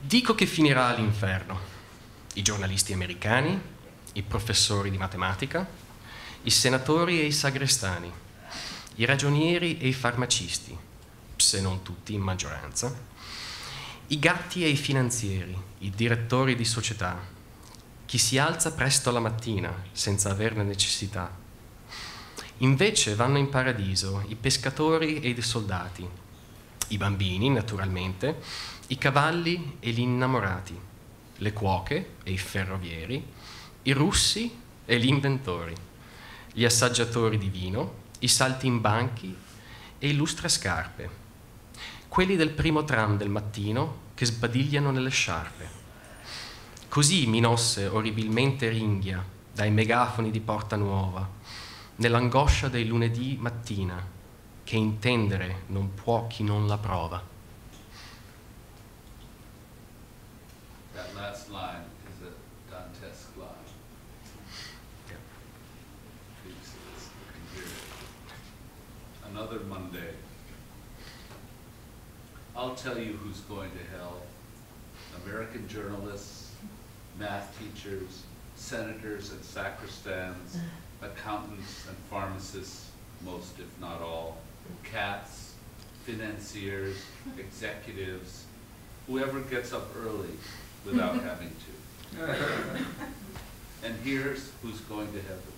Dico che finirà all'inferno. I giornalisti americani, i professori di matematica, i senatori e i sagrestani, i ragionieri e i farmacisti, se non tutti in maggioranza, i gatti e i finanzieri, i direttori di società, chi si alza presto la mattina senza averne necessità. Invece vanno in paradiso i pescatori e i soldati, i bambini, naturalmente, i cavalli e gli innamorati, le cuoche e i ferrovieri, i russi e gli inventori, gli assaggiatori di vino, i saltimbanchi e i lustrascarpe, quelli del primo tram del mattino che sbadigliano nelle sciarpe. Così Minosse orribilmente ringhia dai megafoni di Porta Nuova, nell'angoscia dei lunedì mattina, che intendere non può chi non la prova. Last line is a Dantesque line. Yeah. Please, it's- you can hear it. Another Monday. I'll tell you who's going to hell. American journalists, math teachers, senators and sacristans, accountants and pharmacists, most if not all, cats, financiers, executives, whoever gets up early without having to. And here's who's going to heaven.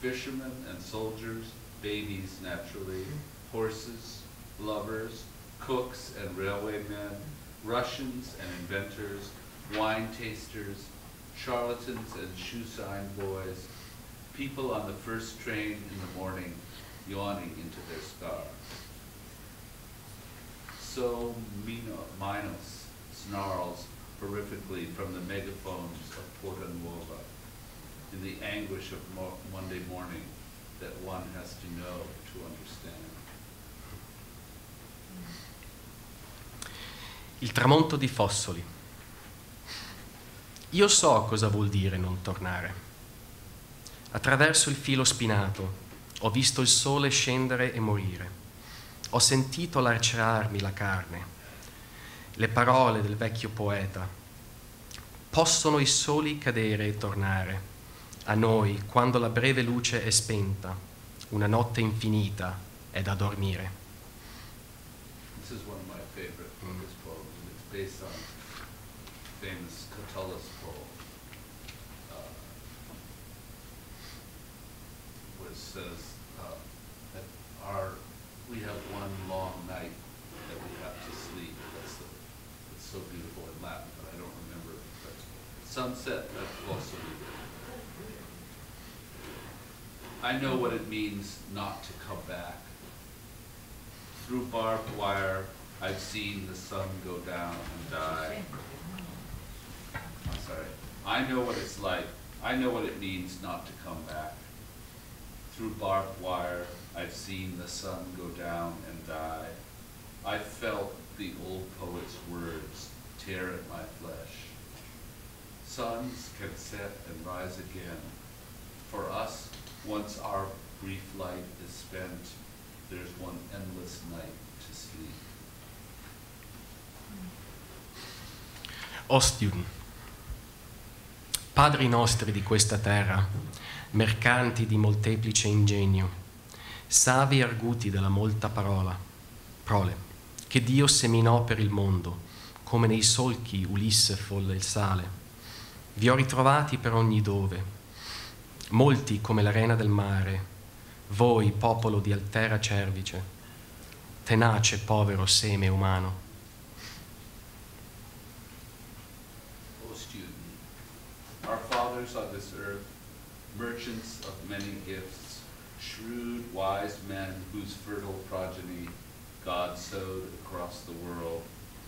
Fishermen and soldiers, babies naturally, horses, lovers, cooks and railway men, Russians and inventors, wine tasters, charlatans and shoe sign boys, people on the first train in the morning yawning into their scars. So Minos snarls horrifically from the megaphones of Porta Nuova in the anguish of Mo- Monday morning that one has to know to understand. Il tramonto di Fossoli. Io so cosa vuol dire non tornare. Attraverso il filo spinato ho visto il sole scendere e morire. Ho sentito lacerarmi la carne. Le parole del vecchio poeta. Possono i soli cadere e tornare. A noi, quando la breve luce è spenta, una notte infinita è da dormire. Sunset, beautiful. I know what it means not to come back. Through barbed wire, I've seen the sun go down and die. I'm sorry. I know what it's like. I know what it means not to come back. Through barbed wire, I've seen the sun go down and die. I felt the old poet's words tear at my flesh. Suns can set and rise again. For us, once our brief light is spent, there's one endless night to sleep. O student, padri nostri di questa terra, mercanti di molteplice ingegno, savi arguti della molta parola, prole, che Dio seminò per il mondo, come nei solchi Ulisse folle il sale. Vi ho ritrovati per ogni dove, molti come l'arena del mare, voi popolo di altera cervice, tenace povero seme umano. O student, our fathers on this earth, merchants of many gifts, shrewd, wise men whose fertile progeny God sowed across the world,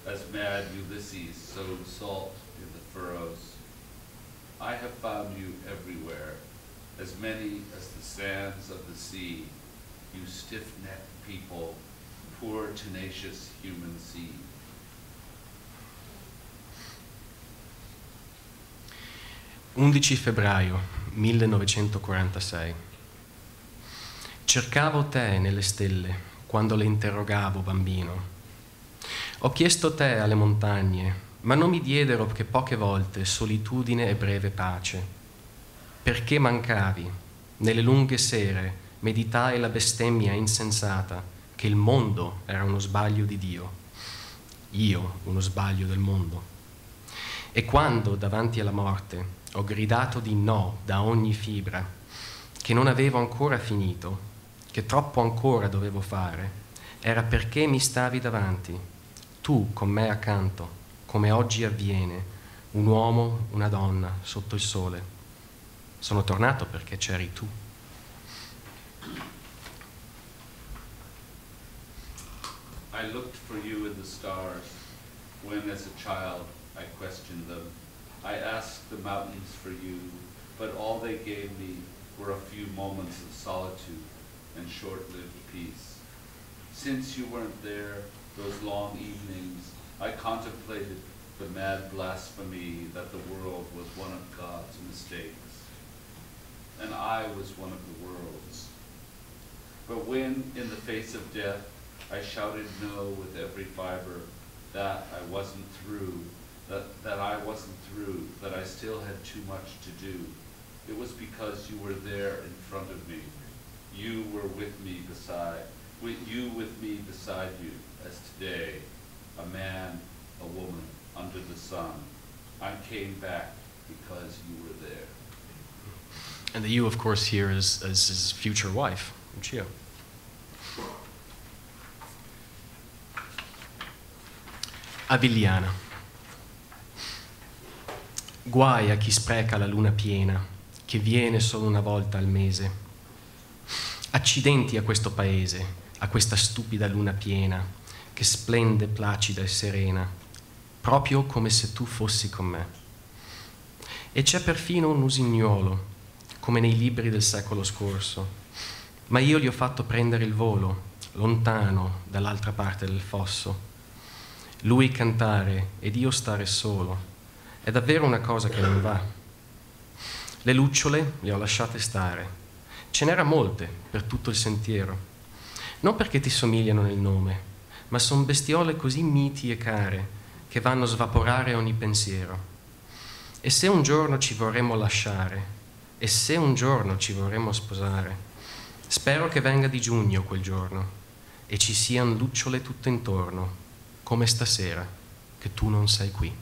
as mad Ulysses sowed salt in the furrows. I have found you everywhere, as many as the sands of the sea, you stiff-necked people, poor tenacious human seed. 11 febbraio 1946. Cercavo te nelle stelle quando le interrogavo bambino. Ho chiesto te alle montagne, ma non mi diedero che poche volte solitudine e breve pace. Perché mancavi? Nelle lunghe sere meditai la bestemmia insensata che il mondo era uno sbaglio di Dio, io uno sbaglio del mondo. E quando, davanti alla morte, ho gridato di no da ogni fibra, che non avevo ancora finito, che troppo ancora dovevo fare, era perché mi stavi davanti, tu con me accanto, come oggi avviene, un uomo, una donna, sotto il sole. Sono tornato perché c'eri tu. I looked for you in the stars when, as a child, I questioned them. I asked the mountains for you, but all they gave me were a few moments of solitude and short-lived peace. Since you weren't there, those long evenings, I contemplated the mad blasphemy that the world was one of God's mistakes, and I was one of the world's. But when, in the face of death, I shouted no with every fiber, that I wasn't through, that, that I wasn't through, that I still had too much to do. It was because you were there in front of me. You were with me beside, with you with me beside you, as today, a man, a woman, under the sun. I came back because you were there. And the you, of course, here is, is his future wife, Lucia. Avigliana. Guai a chi spreca la luna piena, che viene solo una volta al mese. Accidenti a questo paese, a questa stupida luna piena, che splende placida e serena, proprio come se tu fossi con me. E c'è perfino un usignolo, come nei libri del secolo scorso, ma io gli ho fatto prendere il volo, lontano dall'altra parte del fosso. Lui cantare ed io stare solo, è davvero una cosa che non va. Le lucciole le ho lasciate stare. Ce n'era molte per tutto il sentiero. Non perché ti somigliano nel nome, ma son bestiole così miti e care che vanno a svaporare ogni pensiero. E se un giorno ci vorremmo lasciare, e se un giorno ci vorremmo sposare, spero che venga di giugno quel giorno e ci siano lucciole tutto intorno, come stasera, che tu non sei qui.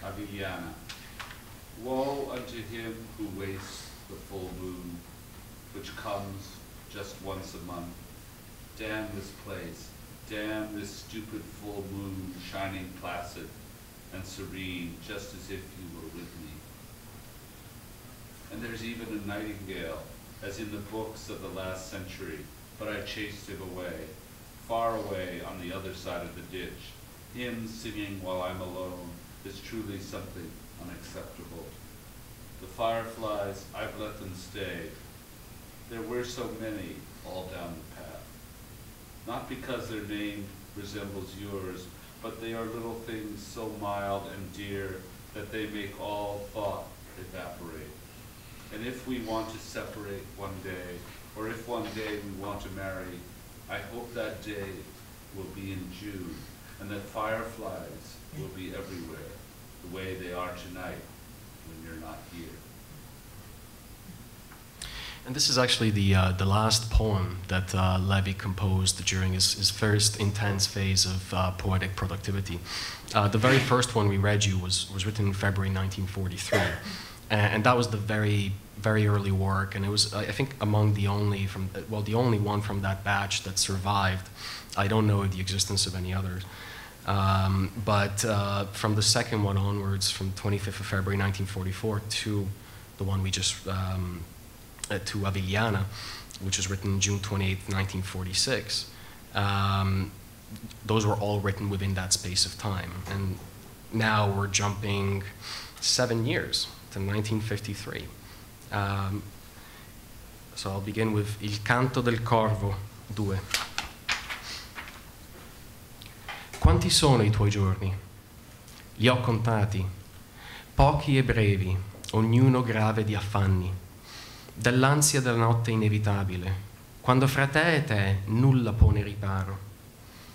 Avigliana. Woe unto him who wastes the full moon, which comes just once a month. Damn this place, damn this stupid full moon shining placid and serene, just as if you were with me. And there's even a nightingale, as in the books of the last century, but I chased him away, far away on the other side of the ditch. Him singing while I'm alone is truly something unacceptable. The fireflies, I've let them stay. There were so many all down the path. Not because their name resembles yours, but they are little things so mild and dear that they make all thought evaporate. And if we want to separate one day, or if one day we want to marry, I hope that day will be in June, and that fireflies will be everywhere, the way they are tonight when you're not here. And this is actually the, uh, the last poem that uh, Levi composed during his, his first intense phase of uh, poetic productivity. Uh, the very first one we read you was, was written in February 1943. And, and that was the very, very early work. And it was, I think, among the only, from, well, the only one from that batch that survived. I don't know the existence of any others. Um, but uh, from the second one onwards, from 25th of February 1944 to the one we just um, to Avigliana, which was written June 28, 1946. Um, those were all written within that space of time. And now we're jumping seven years to 1953. Um, so I'll begin with Il canto del corvo 2. Quanti sono i tuoi giorni? Li ho contati, pochi e brevi, ognuno grave di affanni dall'ansia della notte inevitabile, quando fra te e te nulla pone riparo,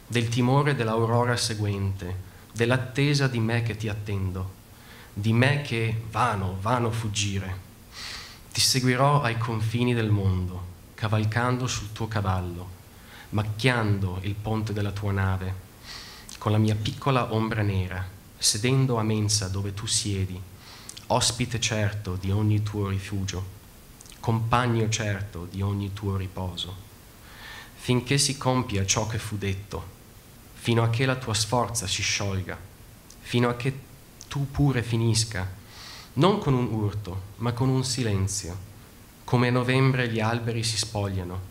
del timore dell'aurora seguente, dell'attesa di me che ti attendo, di me che vano, vano fuggire. Ti seguirò ai confini del mondo, cavalcando sul tuo cavallo, macchiando il ponte della tua nave, con la mia piccola ombra nera, sedendo a mensa dove tu siedi, ospite certo di ogni tuo rifugio compagno certo di ogni tuo riposo, finché si compia ciò che fu detto, fino a che la tua sforza si sciolga, fino a che tu pure finisca, non con un urto, ma con un silenzio, come a novembre gli alberi si spogliano,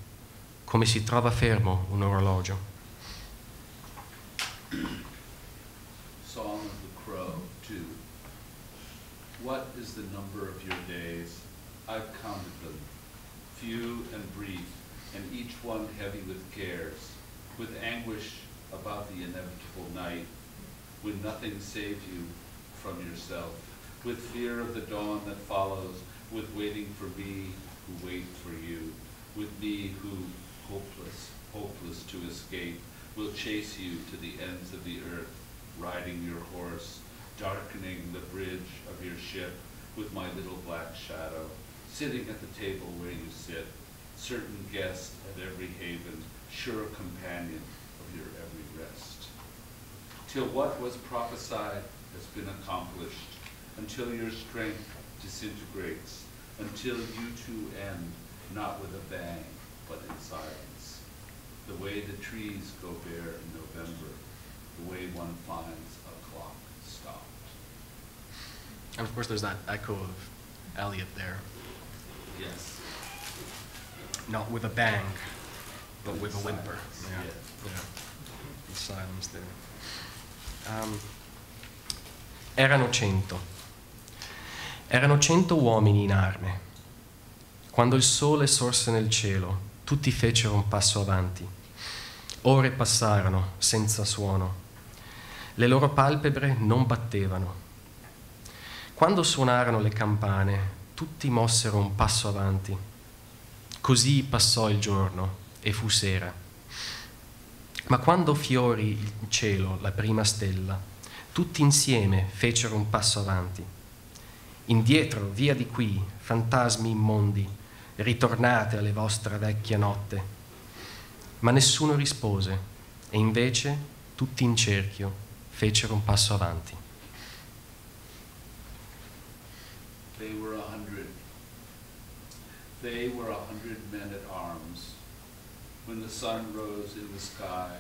come si trova fermo un orologio. Song of the Crow, 2. What is the number of your? I've counted them, few and brief, and each one heavy with cares, with anguish about the inevitable night, when nothing saves you from yourself, with fear of the dawn that follows, with waiting for me who wait for you, with me who, hopeless, hopeless to escape, will chase you to the ends of the earth, riding your horse, darkening the bridge of your ship with my little black shadow, sitting at the table where you sit, certain guest at every haven, sure companion of your every rest. Till what was prophesied has been accomplished, until your strength disintegrates, until you two end, not with a bang, but in silence. The way the trees go bare in November, the way one finds a clock stopped. And of course, there's that echo of Eliot there. Yes. Not with a bang, but with a whimper. Yeah, yeah. The silence there. Um, erano cento. Erano cento uomini in arme. Quando il sole sorse nel cielo, tutti fecero un passo avanti. Ore passarono senza suono. Le loro palpebre non battevano. Quando suonarono le campane, tutti mossero un passo avanti. Così passò il giorno e fu sera. Ma quando fiori il cielo la prima stella, tutti insieme fecero un passo avanti. Indietro, via di qui, fantasmi immondi, ritornate alle vostre vecchie notte. Ma nessuno rispose e invece tutti in cerchio fecero un passo avanti. They were a hundred. Men at arms. When the sun rose in the sky,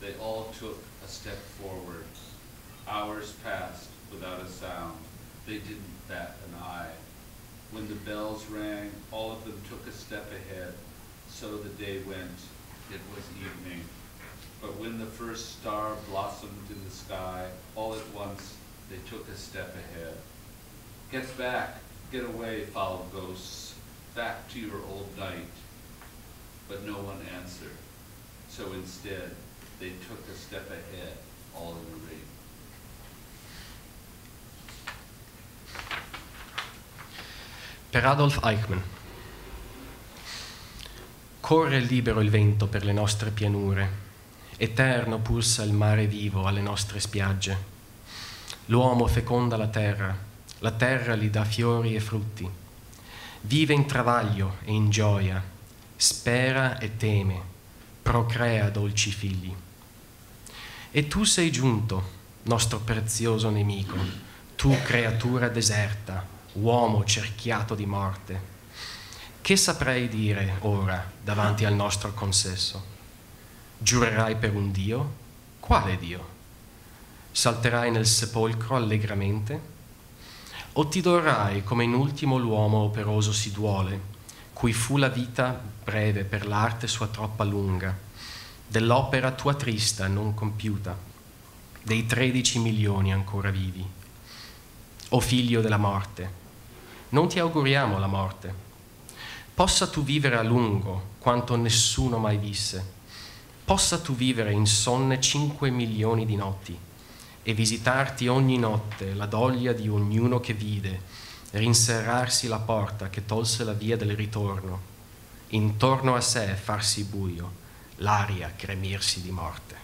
they all took a step forward. Hours passed without a sound. They didn't bat an eye. When the bells rang, all of them took a step ahead. So the day went. It was evening. But when the first star blossomed in the sky, all at once they took a step ahead. Get back, get away, foul ghosts, back to your old night. But no one answered. So instead, they took a step ahead, all in a ring. Per Adolf Eichmann. Corre libero il vento per le nostre pianure, Eterno pulsa il mare vivo alle nostre spiagge. L'uomo feconda la terra, la terra gli dà fiori e frutti. Vive in travaglio e in gioia, spera e teme, procrea dolci figli. E tu sei giunto, nostro prezioso nemico, tu creatura deserta, uomo cerchiato di morte. Che saprei dire ora davanti al nostro consesso? Giurerai per un Dio? Quale Dio? Salterai nel sepolcro allegramente? O ti dorrai come in ultimo l'uomo operoso si duole, cui fu la vita breve per l'arte sua troppa lunga, dell'opera tua trista non compiuta, dei tredici milioni ancora vivi. O figlio della morte, non ti auguriamo la morte. Possa tu vivere a lungo quanto nessuno mai visse. Possa tu vivere insonne cinque milioni di notti e visitarti ogni notte la doglia di ognuno che vide, rinserrarsi la porta che tolse la via del ritorno, intorno a sé farsi buio, l'aria cremirsi di morte.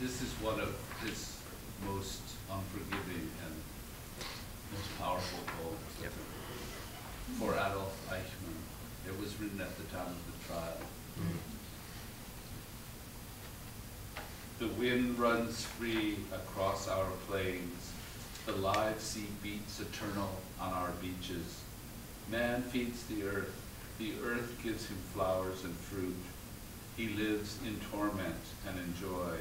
This is one of his most unforgiving and most powerful poems. Yep. For Adolf Eichmann. It was written at the time The wind runs free across our plains. The live sea beats eternal on our beaches. Man feeds the earth. The earth gives him flowers and fruit. He lives in torment and in joy.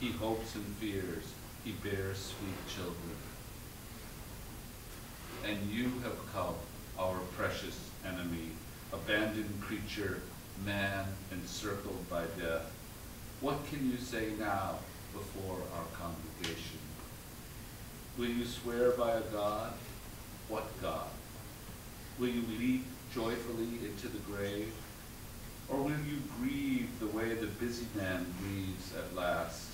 He hopes and fears. He bears sweet children. And you have come, our precious enemy, abandoned creature, man encircled by death. What can you say now before our congregation? Will you swear by a God? What God? Will you leap joyfully into the grave? Or will you grieve the way the busy man grieves at last,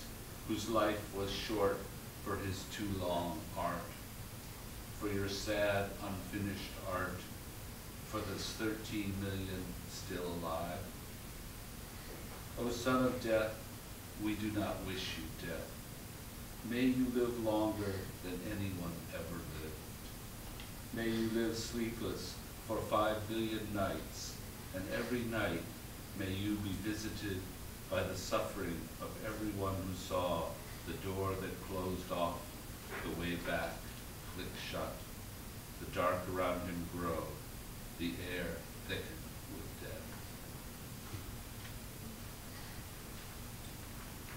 whose life was short for his too long art? For your sad, unfinished art, for those 13 million still alive? O son of death, we do not wish you death. May you live longer than anyone ever lived. May you live sleepless for five billion nights, and every night may you be visited by the suffering of everyone who saw the door that closed off the way back click shut, the dark around him grow, the air thicken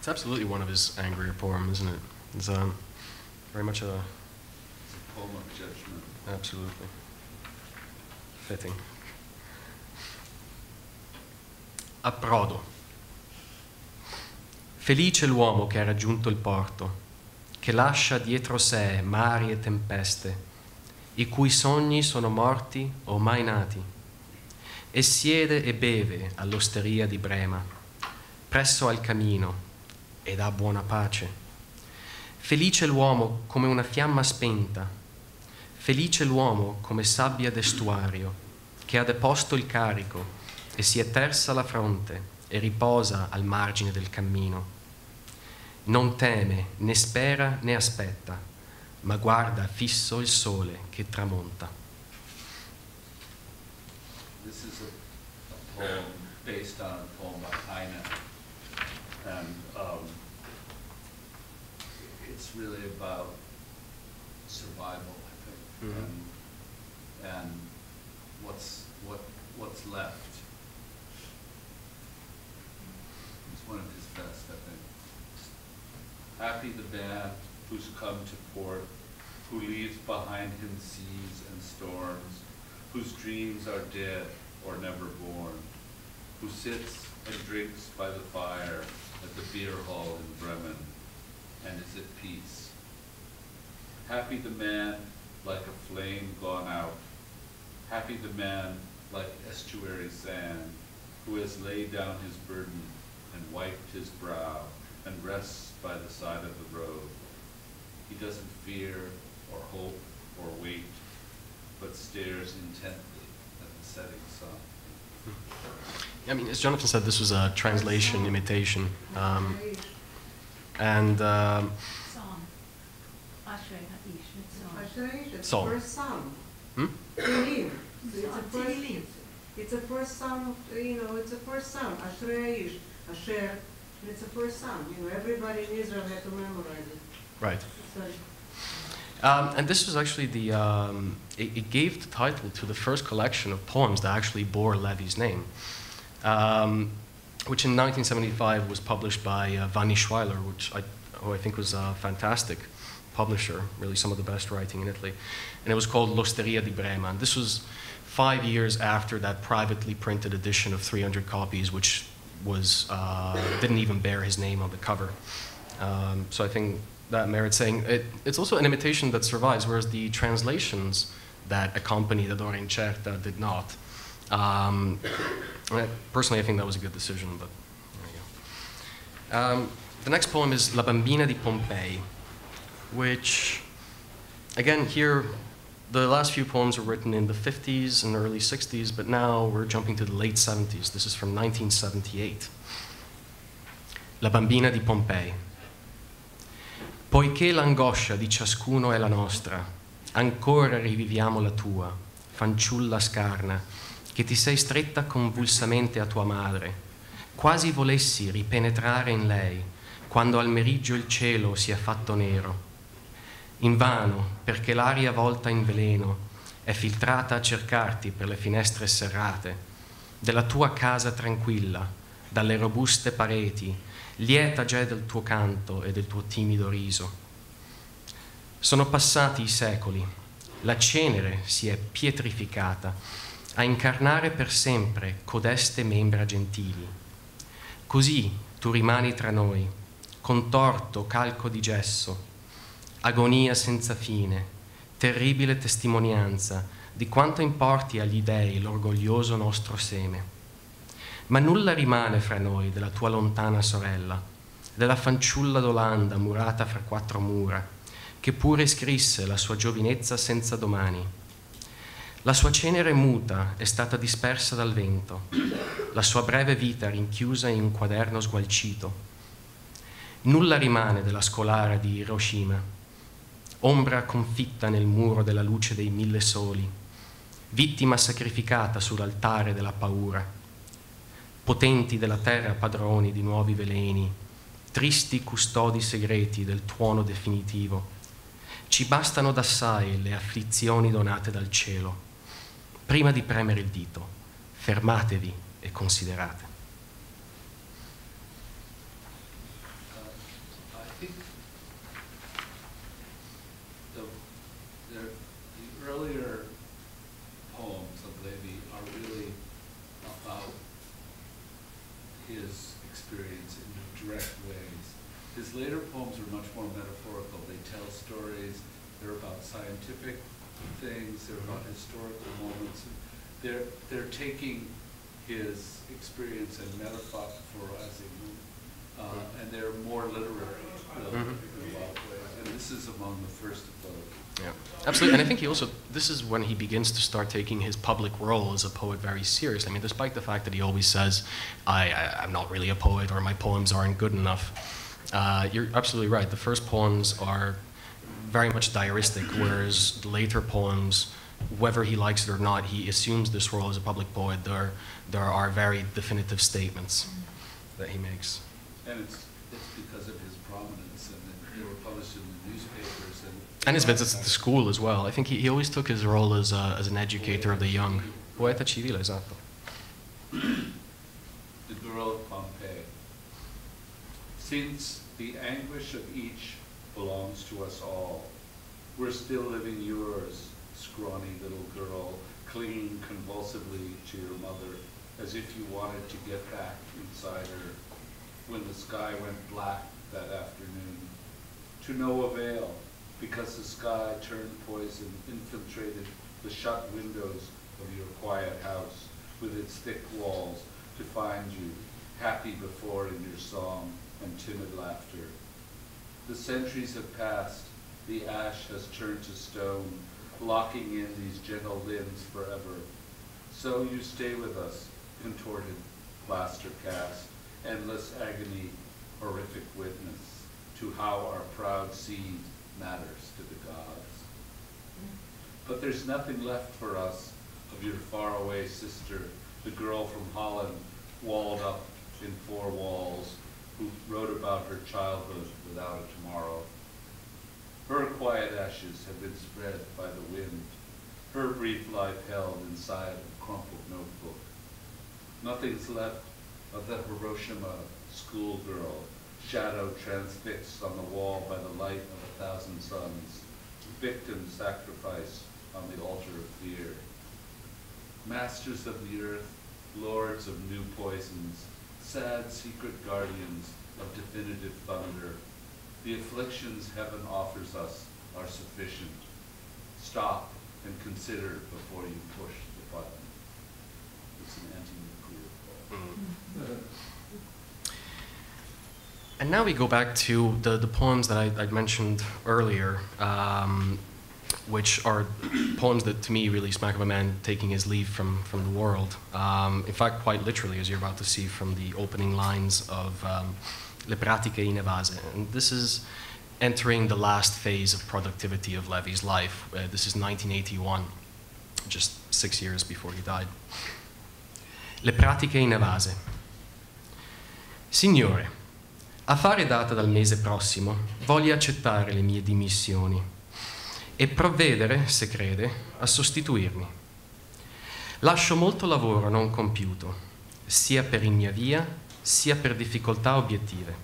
It's absolutely one of his angrier poems, isn't it? It's um, very much a a poem of judgment. absolutely fitting. Approdo. Felice l'uomo che ha raggiunto il porto, che lascia dietro sé mari e tempeste, i cui sogni sono morti o mai nati, e siede e beve all'osteria di Brema, presso al camino, ed ha buona pace. Felice l'uomo come una fiamma spenta, felice l'uomo come sabbia d'estuario, che ha deposto il carico e si è tersa la fronte e riposa al margine del cammino. Non teme, né spera, né aspetta, ma guarda fisso il sole che tramonta. This is a, poem based on a poem by Heine. Really about survival, I think, Mhm. and, and what's, what, what's left. It's one of his best, I think. Happy the man who's come to port, who leaves behind him seas and storms, whose dreams are dead or never born, who sits and drinks by the fire at the beer hall in Bremen and is at peace. Happy the man like a flame gone out, happy the man like estuary sand, who has laid down his burden and wiped his brow and rests by the side of the road. He doesn't fear or hope or wait, but stares intently at the setting sun. I mean, as Jonathan said, this was a translation, imitation. Um, and um, Psalm. Ashrei Ha'ish, Mitzvah. It's Psalm. first psalm. Hmm? It's a first, Tehillim. it's a first psalm, you know, it's a first psalm. Ashrei, Asher, it's a first psalm. You know, everybody in Israel had to memorize it. right. So, Um, and this was actually the, um, it, it gave the title to the first collection of poems that actually bore Levi's name, um, which in 1975 was published by uh, Vanni Scheiwiller, which I, who I think was a fantastic publisher, really some of the best writing in Italy. And it was called L'Osteria di Brema. And this was five years after that privately printed edition of 300 copies, which was, uh, didn't even bear his name on the cover. Um, so I think that merits saying. It, it's also an imitation that survives, whereas the translations that accompany Ad Ora Incerta did not. Um, Personally, I think that was a good decision, but there you go. Um, the next poem is La Bambina di Pompei, which, again, here, the last few poems were written in the 50s and early 60s, but now we're jumping to the late 70s. This is from 1978. La Bambina di Pompei. Poiché l'angoscia di ciascuno è la nostra, ancora riviviamo la tua, fanciulla scarna, che ti sei stretta convulsamente a tua madre. Quasi volessi ripenetrare in lei, quando al meriggio il cielo si è fatto nero. Invano, perché l'aria volta in veleno è filtrata a cercarti per le finestre serrate, della tua casa tranquilla, dalle robuste pareti, lieta già del tuo canto e del tuo timido riso. Sono passati i secoli, la cenere si è pietrificata a incarnare per sempre codeste membra gentili. Così tu rimani tra noi, contorto calco di gesso, agonia senza fine, terribile testimonianza di quanto importi agli dei l'orgoglioso nostro seme. Ma nulla rimane fra noi della tua lontana sorella, della fanciulla d'Olanda murata fra quattro mura, che pure scrisse la sua giovinezza senza domani. La sua cenere muta è stata dispersa dal vento, la sua breve vita rinchiusa in un quaderno sgualcito. Nulla rimane della scolara di Hiroshima, ombra confitta nel muro della luce dei mille soli, vittima sacrificata sull'altare della paura potenti della terra padroni di nuovi veleni, tristi custodi segreti del tuono definitivo. Ci bastano d'assai le afflizioni donate dal cielo. Prima di premere il dito, fermatevi e considerate. Uh, I think the, the, the earlier poems of Levi are really about his experience in direct ways. His later poems are much more metaphorical. They tell stories. They're about scientific things. They're about historical moments. They're they're taking his experience and metaphorizing them, uh, and they're more literary really, Mhm. in a lot of ways. And this is among the first of those. Yeah, absolutely. And I think he also, this is when he begins to start taking his public role as a poet very seriously. I mean, despite the fact that he always says, I, I, I'm not really a poet or my poems aren't good enough, uh, you're absolutely right. The first poems are very much diaristic, whereas later poems, whether he likes it or not, he assumes this role as a public poet. There, there are very definitive statements that he makes. And it's, it's because of his prominence and that they were published in the newspapers and. And his visits to the school as well. I think he, he always took his role as, a, as an educator of the young. Poeta civile, esatto. The girl of Pompeii. Since the anguish of each belongs to us all, we're still living yours, scrawny little girl, clinging convulsively to your mother, as if you wanted to get back inside her when the sky went black that afternoon. To no avail, because the sky turned poison, infiltrated the shut windows of your quiet house with its thick walls to find you, happy before in your song and timid laughter. The centuries have passed, the ash has turned to stone, locking in these gentle limbs forever. So you stay with us, contorted plaster cast, endless agony, horrific witness to how our proud seed matters to the gods. But there's nothing left for us of your faraway sister, the girl from Holland, walled up in four walls, who wrote about her childhood without a tomorrow. Her quiet ashes have been spread by the wind, her brief life held inside a crumpled notebook. Nothing's left of the Hiroshima schoolgirl, shadow transfixed on the wall by the light of a thousand suns, victim sacrifice on the altar of fear. Masters of the earth, lords of new poisons, sad secret guardians of definitive thunder, the afflictions heaven offers us are sufficient. Stop and consider before you push the button. It's an anti-nuclear poem. And now we go back to the, the poems that I, I mentioned earlier, um, which are poems that to me really smack of a man taking his leave from, from the world. Um, in fact, quite literally, as you're about to see from the opening lines of um, Le pratiche inevase. And this is entering the last phase of productivity of Levi's life. Uh, this is 1981, just six years before he died. Le pratiche inevase. Signore, a fare data dal mese prossimo, voglio accettare le mie dimissioni e provvedere, se crede, a sostituirmi. Lascio molto lavoro non compiuto, sia per ignavia sia per difficoltà obiettive.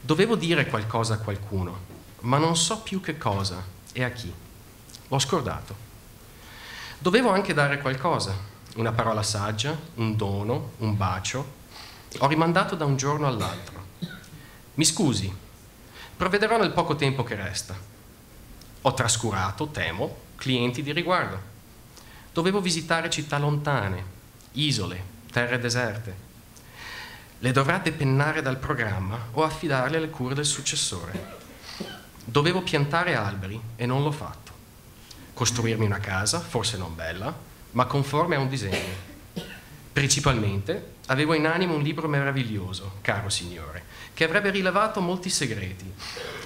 Dovevo dire qualcosa a qualcuno, ma non so più che cosa e a chi. L'ho scordato. Dovevo anche dare qualcosa, una parola saggia, un dono, un bacio. Ho rimandato da un giorno all'altro. Mi scusi, provvederò nel poco tempo che resta. Ho trascurato, temo, clienti di riguardo. Dovevo visitare città lontane, isole, terre deserte. Le dovrà depennare dal programma o affidarle alle cure del successore. Dovevo piantare alberi e non l'ho fatto. Costruirmi una casa, forse non bella, ma conforme a un disegno. Principalmente avevo in animo un libro meraviglioso, caro Signore, che avrebbe rilevato molti segreti,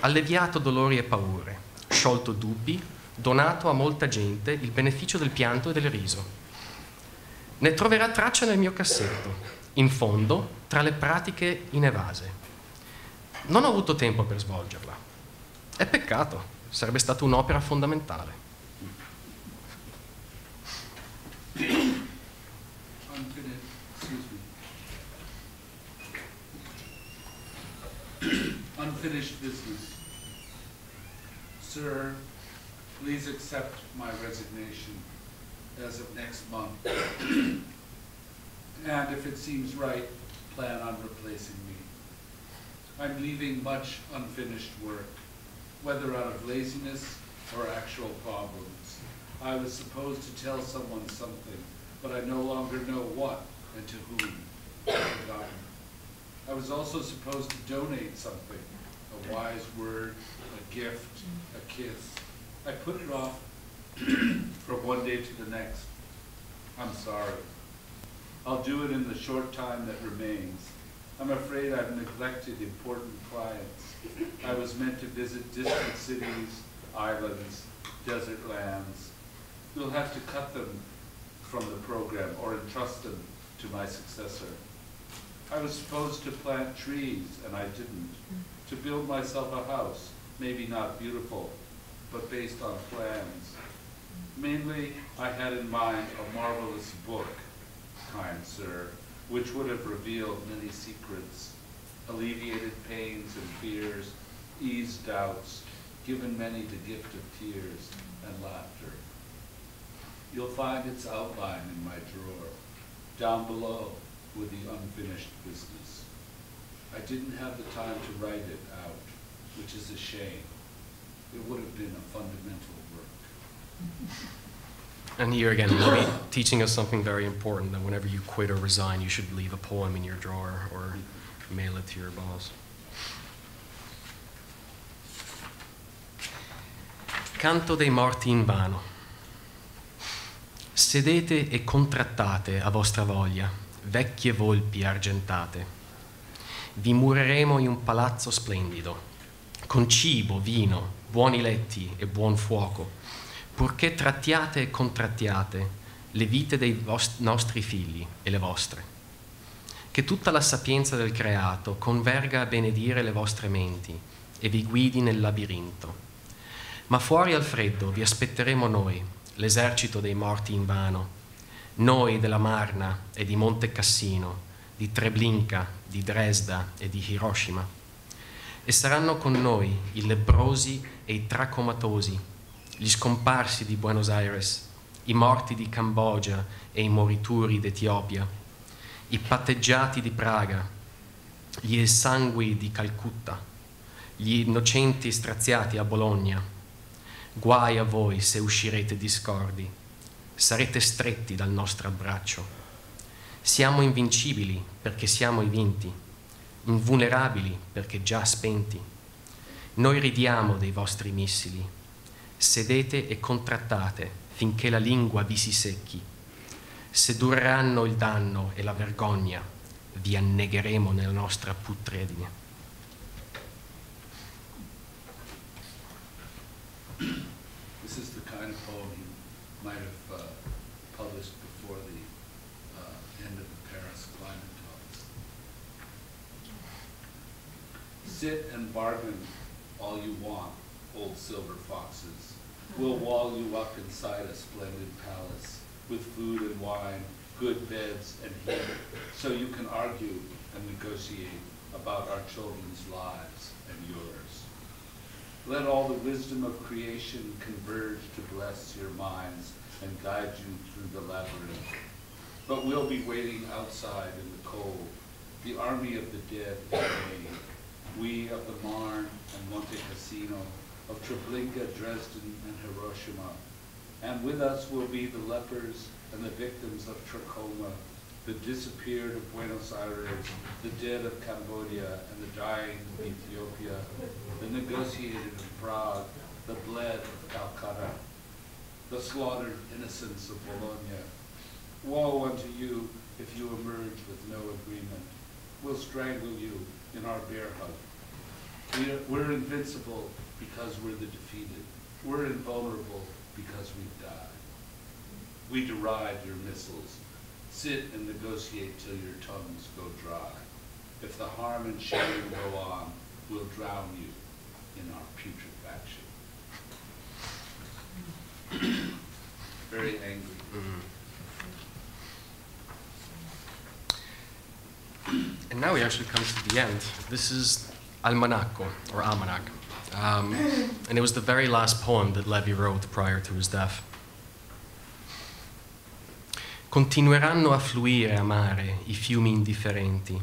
alleviato dolori e paure, sciolto dubbi, donato a molta gente il beneficio del pianto e del riso. Ne troverà traccia nel mio cassetto, in fondo, tra le pratiche in evase. Non ho avuto tempo per svolgerla. È peccato, sarebbe stata un'opera fondamentale. Unfinished business. Sir, please accept my resignation as of next month. And if it seems right, plan on replacing me. I'm leaving much unfinished work, whether out of laziness or actual problems. I was supposed to tell someone something, but I no longer know what and to whom. I was also supposed to donate something, a wise word, a gift, a kiss. I put it off from one day to the next. I'm sorry. I'll do it in the short time that remains. I'm afraid I've neglected important clients. I was meant to visit distant cities, islands, desert lands. You'll have to cut them from the program or entrust them to my successor. I was supposed to plant trees, and I didn't. To build myself a house, maybe not beautiful, but based on plans. Mainly, I had in mind a marvelous book, kind sir, which would have revealed many secrets, alleviated pains and fears, eased doubts, given many the gift of tears and laughter. You'll find its outline in my drawer, down below with the unfinished business. I didn't have the time to write it out, which is a shame. It would have been a fundamental work. And here again, Levi teaching us something very important that whenever you quit or resign, you should leave a poem in your drawer or mail it to your boss. Canto dei morti invano. Sedete e contrattate a vostra voglia, vecchie volpi argentate. Vi mureremo in un palazzo splendido, con cibo, vino, buoni letti e buon fuoco, purché trattiate e contrattiate le vite dei nostri figli e le vostre. Che tutta la sapienza del creato converga a benedire le vostre menti e vi guidi nel labirinto. Ma fuori al freddo vi aspetteremo noi, l'esercito dei morti invano, noi della Marna e di Monte Cassino, di Treblinka, di Dresda e di Hiroshima. E saranno con noi i lebrosi e i tracomatosi, gli scomparsi di Buenos Aires, i morti di Cambogia e i morituri d'Etiopia, i patteggiati di Praga, gli esangui di Calcutta, gli innocenti straziati a Bologna. Guai a voi se uscirete discordi, sarete stretti dal nostro abbraccio. Siamo invincibili perché siamo i vinti, invulnerabili perché già spenti. Noi ridiamo dei vostri missili. Sedete e contrattate finché la lingua vi si secchi. Se dureranno il danno e la vergogna, vi annegheremo nella nostra putredine. This is the kind of poem he might have Sit and bargain all you want, old silver foxes. We'll wall you up inside a splendid palace with food and wine, good beds and heat, so you can argue and negotiate about our children's lives and yours. Let all the wisdom of creation converge to bless your minds and guide you through the labyrinth. But we'll be waiting outside in the cold. The army of the dead is made. We of the Marne and Monte Cassino, of Treblinka, Dresden, and Hiroshima. And with us will be the lepers and the victims of trachoma, the disappeared of Buenos Aires, the dead of Cambodia, and the dying of Ethiopia, the negotiated of Prague, the bled of Calcutta, the slaughtered innocents of Bologna. Woe unto you if you emerge with no agreement. We'll strangle you in our bear hug. We are, we're invincible because we're the defeated. We're invulnerable because we've died. We deride your missiles. Sit and negotiate till your tongues go dry. If the harm and shame go on, we'll drown you in our putrefaction. Very angry. Mm-hmm. And now we actually come to the end. This is Almanacco, or Almanac. Um, and it was the very last poem that Levi wrote prior to his death. Continueranno a fluire a mare i fiumi indifferenti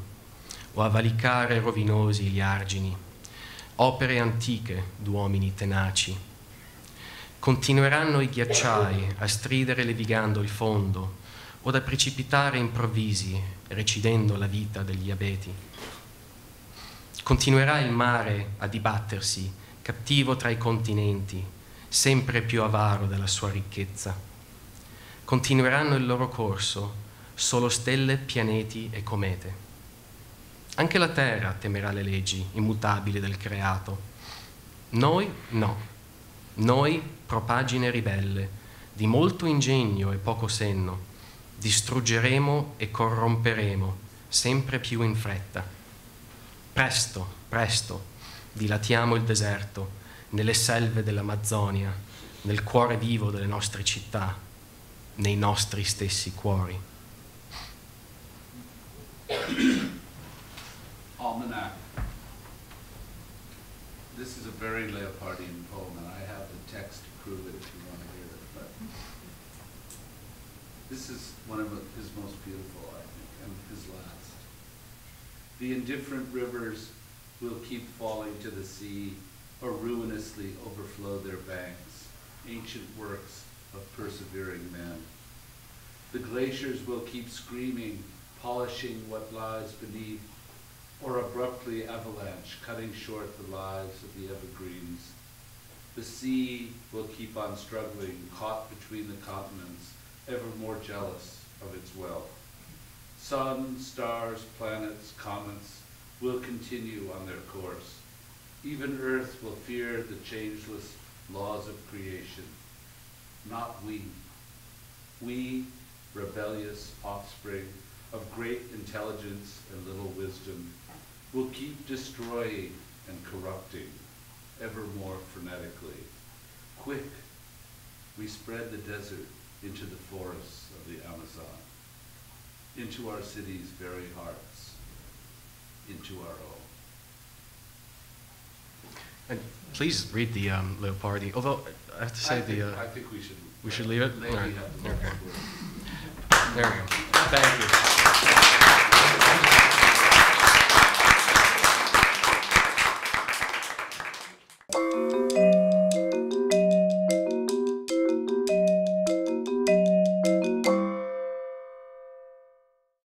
o a valicare rovinosi gli argini, opere antiche d'uomini tenaci. Continueranno i ghiacciai a stridere levigando il fondo o da precipitare improvvisi, recidendo la vita degli abeti. Continuerà il mare a dibattersi, cattivo tra i continenti, sempre più avaro della sua ricchezza. Continueranno il loro corso solo stelle, pianeti e comete. Anche la Terra temerà le leggi immutabili del creato. Noi no. Noi, propagine ribelle, di molto ingegno e poco senno, distruggeremo e corromperemo sempre più in fretta. Presto, presto, dilatiamo il deserto, nelle selve dell'Amazzonia, nel cuore vivo delle nostre città, nei nostri stessi cuori. Almanac. This is a very Leopardian poem, and I have the text to prove it if you want to hear it. But this is one of his most beautiful, I think, and his last. The indifferent rivers will keep falling to the sea or ruinously overflow their banks, ancient works of persevering men. The glaciers will keep screaming, polishing what lies beneath, or abruptly avalanche, cutting short the lives of the evergreens. The sea will keep on struggling, caught between the continents, ever more jealous of its wealth. Sun, stars, planets, comets will continue on their course. Even Earth will fear the changeless laws of creation. Not we. We, rebellious offspring of great intelligence and little wisdom, will keep destroying and corrupting ever more frenetically. Quick, we spread the desert into the forests the Amazon, into our city's very hearts, into our own. And please read the um, Leopardi, although I have to say I think, the, uh, I think we should. we should leave it? Right. have the Okay. there we go. Thank you.